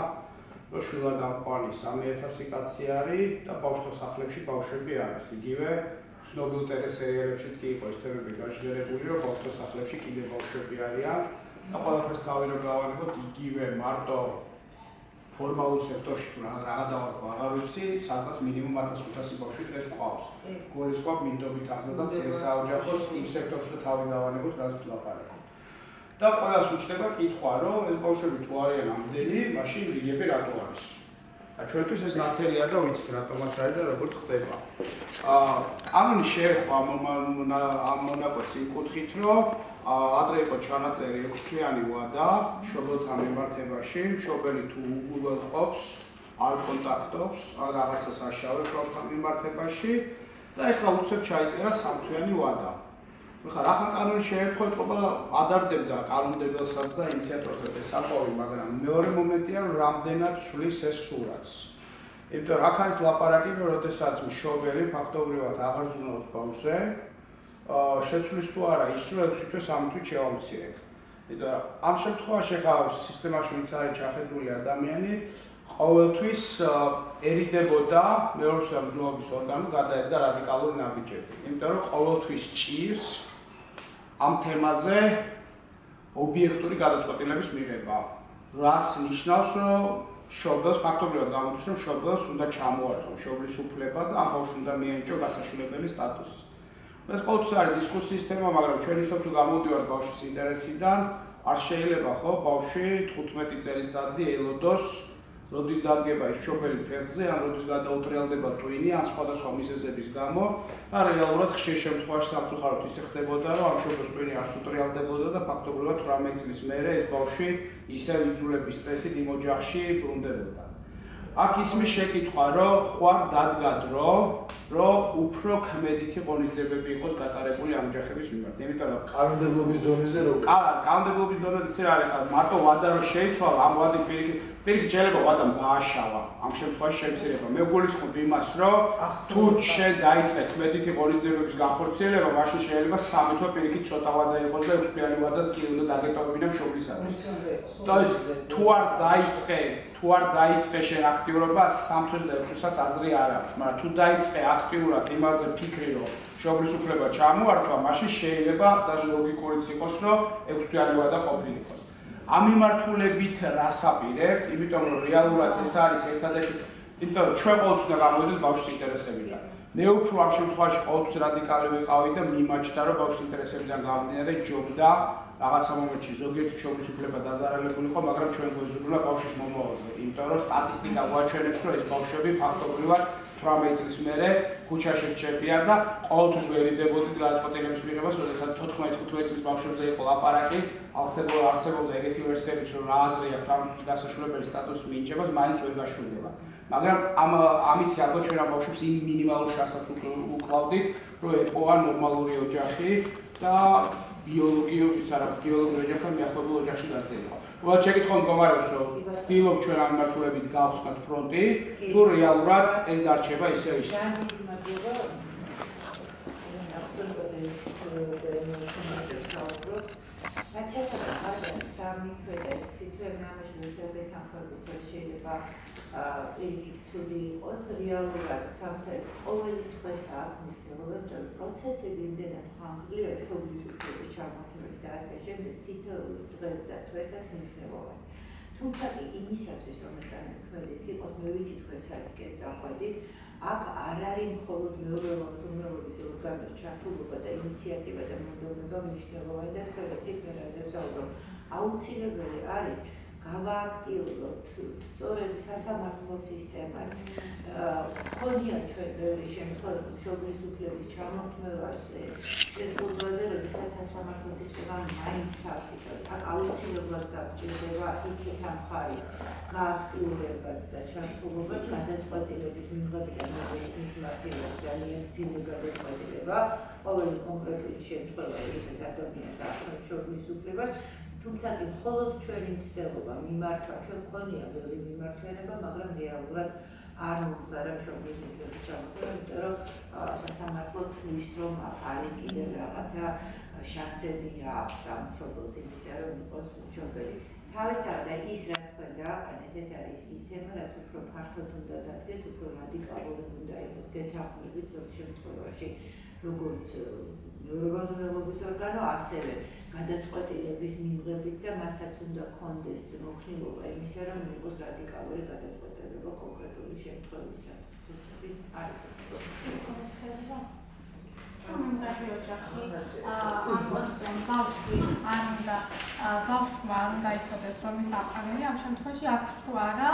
შულა დამყვანი 3000 კაცი არის და ბავშვთა სახლებში ბავშვები არის. იგივე ცნობილ ტელესერიალებშიც კი იყო ეს თემები გაჟღერებული, რომ ბავშვთა სახლებში კიდე ბავშვები არიან და ყველაფერს თავი რომ გავანებოთ იგივე მარტო ფორმალურ სექტორში თუ რაღა დავარქვა, აღარ ვიცი, სადღაც მინიმუმ 1500 ბავშვი დღეს ყავს. გოლის ყვა მინდობით ახლა და წელი საოჯახოს იმ სექტორში თავი დავანებოთ, რაც ვლაპარაკობ. და ყველას უჩნდება კითხვა, რომ ეს ბავშვები თუ არიან ამდენი, მაშინ რიგები რატო არის? და ჩვენთვის ეს ნათელია და ვიცით რატომაც არის და როგორ ხდება. აა კანონი შეეხო ამ ამ მონაკვეთს იმ კუთხით, რომ ადრე იყო ჩანაწერი 6 თვიანი ვადა შობელთა მიმართებაში, შობელი თუ უგულელყოფს, არ კონტაქტობს, ან რაღაცას აშავებს ბავშვთა მიმართებაში და ეხლა უცებ ჩაიწერა 3 თვიანი ვადა. ხა რა ხან კანონი შეეფხოება ადარდებდა კანონმდებელსაც და ინიციატორებს ეს საყოვი მაგრამ მეორე მომენტია რომ რამდენად ცვლის ეს სურათს. იმიტომ რა ხანის ლაპარაკი როდესაც მშობელი ფაქტობრივად აღარ ზრუნავს ბავშვზე შეცვლის თუ არა ის რომ 6 თვე 3 თვე შეაუცილებლად იმიტომ ამ შემთხვევაში ხა სისტემაში ვინც არის ჩახედული ადამიანი ყოველთვის ერიდებოდა მეორე სამძლოობის ორგანო გადაედგა რადიკალური ნაბიჯები. იმიტომ რომ ყოველთვის ჭირს ამ თემაზე ობიექტური გადაწყვეტილების მიღება. რას ნიშნავს, რომ შობელს ფაქტობრივად გამოდის, რომ შობელს უნდა ჩამოართო შობლის უფლება და ამ ბავშვს უნდა მიენიჭო გასაშლებელი სტატუსი. ეს ყოველთვის არის დისკუსიის თემა, მაგრამ ჩვენ ისევ თუ გამოდივართ ბავშვის ინტერესიდან, არ შეიძლება ხო ბავშვი 15 წელიწადი ელოდოს როდის დადგება ის მშობელი ფერდზე, ან როდის გადაუტრიალდება ტვინი, ან სხვადასხვა მიზეზების გამო, და რეალურად ხშირ შემთხვევაში სამწუხაროდ ისე ხდებოდა, რომ ამ მშობელს ტვინი არც უტრიალდებოდა და ფაქტობრივად 18 წლის მერე ეს ბავშვი ისევ იძულების წესით იმ ოჯახში ბრუნდებოდა. აქ ისმის შეკითხვა, რომ ხوار დადგადრო, რომ უფრო კმედითი ღონისძიებები იყოს გატარებული ამ ოჯახების მიმართ. იმიტომ რომ კანონმდებლობის დონეზე რო კა კანონმდებლობის დონეზე ცირ არის ხარ, მარტო ვადა რო შეიცვალა, ამ ვადი პირიქით პირიქით შეიძლება ვადამ დააშავა. ამ შემთხვევაში შეიძლება მე გულისხმობ იმას, რომ თუ შენ დაიწყეთ მედითი ღონისძიებების განხორციელება, მაშინ შეიძლება სამეთვა პირიქით ცოტავადა იყოს და ექვსწლიანი ვადად კი უნდა დაგეტოვებინა მშობლისათვის. და ეს თუ არ დაიწყე, თუ არ დაიწყე შენ აქტიურობა, სამთვის და ექვსსაც აზრი არ აქვს, მაგრამ თუ დაიწყე აქტიურად იმაზე ფიქრი, რომ მშობლის უფლება ჩამოართვა, მაშინ შეიძლება და ლოგიკურიც იყოს, რომ ექვსწლიანი ვადა ყოფილიყოს. ამ მიმართულებით რას აპირებთ? იმიტომ რომ რეალურად ეს არის ერთადერთი იმიტომ რომ ჩვენ ყოველთვის უნდა გამოვიდეთ ბავშვის ინტერესებიდან. მე უფრო ამ შემთხვევაში ყოველთვის რადიკალი ვიყავი და მიმაჩნდა რომ ბავშვის ინტერესებიდან გამომდინარე ჯობდა რაღაცა მომენტში ზოგიერთი მშობლის უფლება დაზარალებულიყო, მაგრამ ჩვენ გვეზრუნულა ბავშვის მომავალზე, იმიტომ რომ სტატისტიკა გვაჩვენებს, რომ ეს ბავშვები ფაქტობრივად 18 წლის მერე ქუჩაში რჩებიან და ყოველთვის ვერიდებოდით გადაწყვეტილების მიღებას, როდესაც 14-15 წლის ბავშვებზე იყო ლაპარაკი, არსებობდა არსებობდა ეგეთი ვერსიებიც, რომ რა აზრი აქვს ამისთვის გასაშრობელი სტატუსის მინიჭებას, მაინც ვერ გაშვილდება. მაგრამ ამ ამით ალბათ ჩვენ ამ ბავშვებს იმ მინიმალურ შანსს უკლავდით, რომ ეყოა ნორმალური ოჯახი და ბიოლოგიების არა ბიოლოგიური ოჯახთან მიახლოებულ ოჯახში გასდენილიყო. უბრალოდ შეკითხო მდგომარეობს რომ ვთქვით ჩვენ ამ მართულებით გავხსნათ ფრონტი, თუ რეალურად ეს დარჩება ისე ის. სამი თვე და სიტყვე ნამაშნი და ბეთანხმებით შეიძლება პირიქით ცუდი იყოს რეალურად სამწერ ყოველი დღეს აქვს მნიშვნელობა და პროცესები იმდენად ხანგრძლივია შობლის უფლების ჩამოთვლების და ასე შემდეგ თითოეული დღეს და თვესაც მნიშვნელოვანი. თუმცა კი იმისათვის რომ განხილვით იყოს მე ვიცი თქვენ საერთოდ წახვედით აქ არ არის მხოლოდ უნარობის ორგანოს ჩართულობა და ინიციატივა და მონდომება მნიშვნელოვანი და თქვენ ვიცით მე რა ზევსაუბრობ აუცილებელი არის გავააქტიუროთ სწორედ სასამართლო სისტემაც. ხონია ჩვენ ბევრი შემთხვევაში შობლის უფლების ჩამოთმევაში ეს უბრალოდ როდესაც სასამართლო სისტემა მაინც თავს აქ აუცილებლად გაგჭირდება იქით ამ ხარის გააქტიურებაც და ჩართულობაც გადაწყვეტილების მიღებიდან მისის მართლობას ძალიან ძიმე გადაწყვეტილება ყოველი კონკრეტული შემთხვევა ისაც ადამიანს აქვს შობლის უფლებას თუმცა კი მხოლოდ ჩვენი ცდელობა მიმართვა ჩვენ გქონია ბევრი მიმართვება მაგრამ რეალურად არ მომხდარა შობის ინტერესი ჩამოთვლა იმიტომ რომ სასამართლო რომ არის კიდევ რაღაცა შანსები აქვს ამ შობის ინტერესი რომ იყოს შობელი თავისთავად აი ის რა თქვა და ანეთ ეს არის ის თემა რაც უფრო ფართოდ უნდა დადგეს უფრო რადიკალური უნდა იყოს გეთანხმებით ზოგ შემთხვევაში როგორც ნეუროლოგიის ორგანო ასევე გადაწყვეტილების მიღებით და მასაც უნდა კონდეს მოხნილობა იმისა, რომ იყოს რადიკალური გადაწყვეტილება კონკრეტული შემთხვევისათვის. არის ეს პრობლემა. სამომდაბლო ოჯახი ამ კონცენ ბავშვი არ უნდა ბავშვმა არ უნდა იცოდეს რომ ის აყანელი ამ შემთხვევაში აქვს თუ არა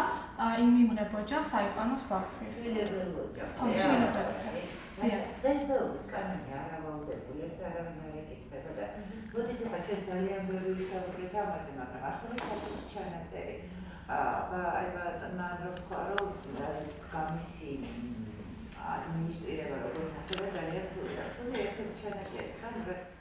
იმ მიმღებ ოჯახს აიყვანოს ბავშვი. შვილებელ ოჯახს. ხო, შვილებელ ოჯახს. ეს და კანონი არ ამოვდებული, ეს არ არის ეკითხება და მოდით ახლა ჩვენ ძალიან ბევრი ვისაუბრეთ ამაზე, მაგრამ არსებობს საკუთი ჩანაწერი. აი მან რო თქვა რომ გამისი ადმინისტრირება როგორც ახლა ძალიან რთულია. თუ ერთ-ერთი ჩანაწერი ხან რაც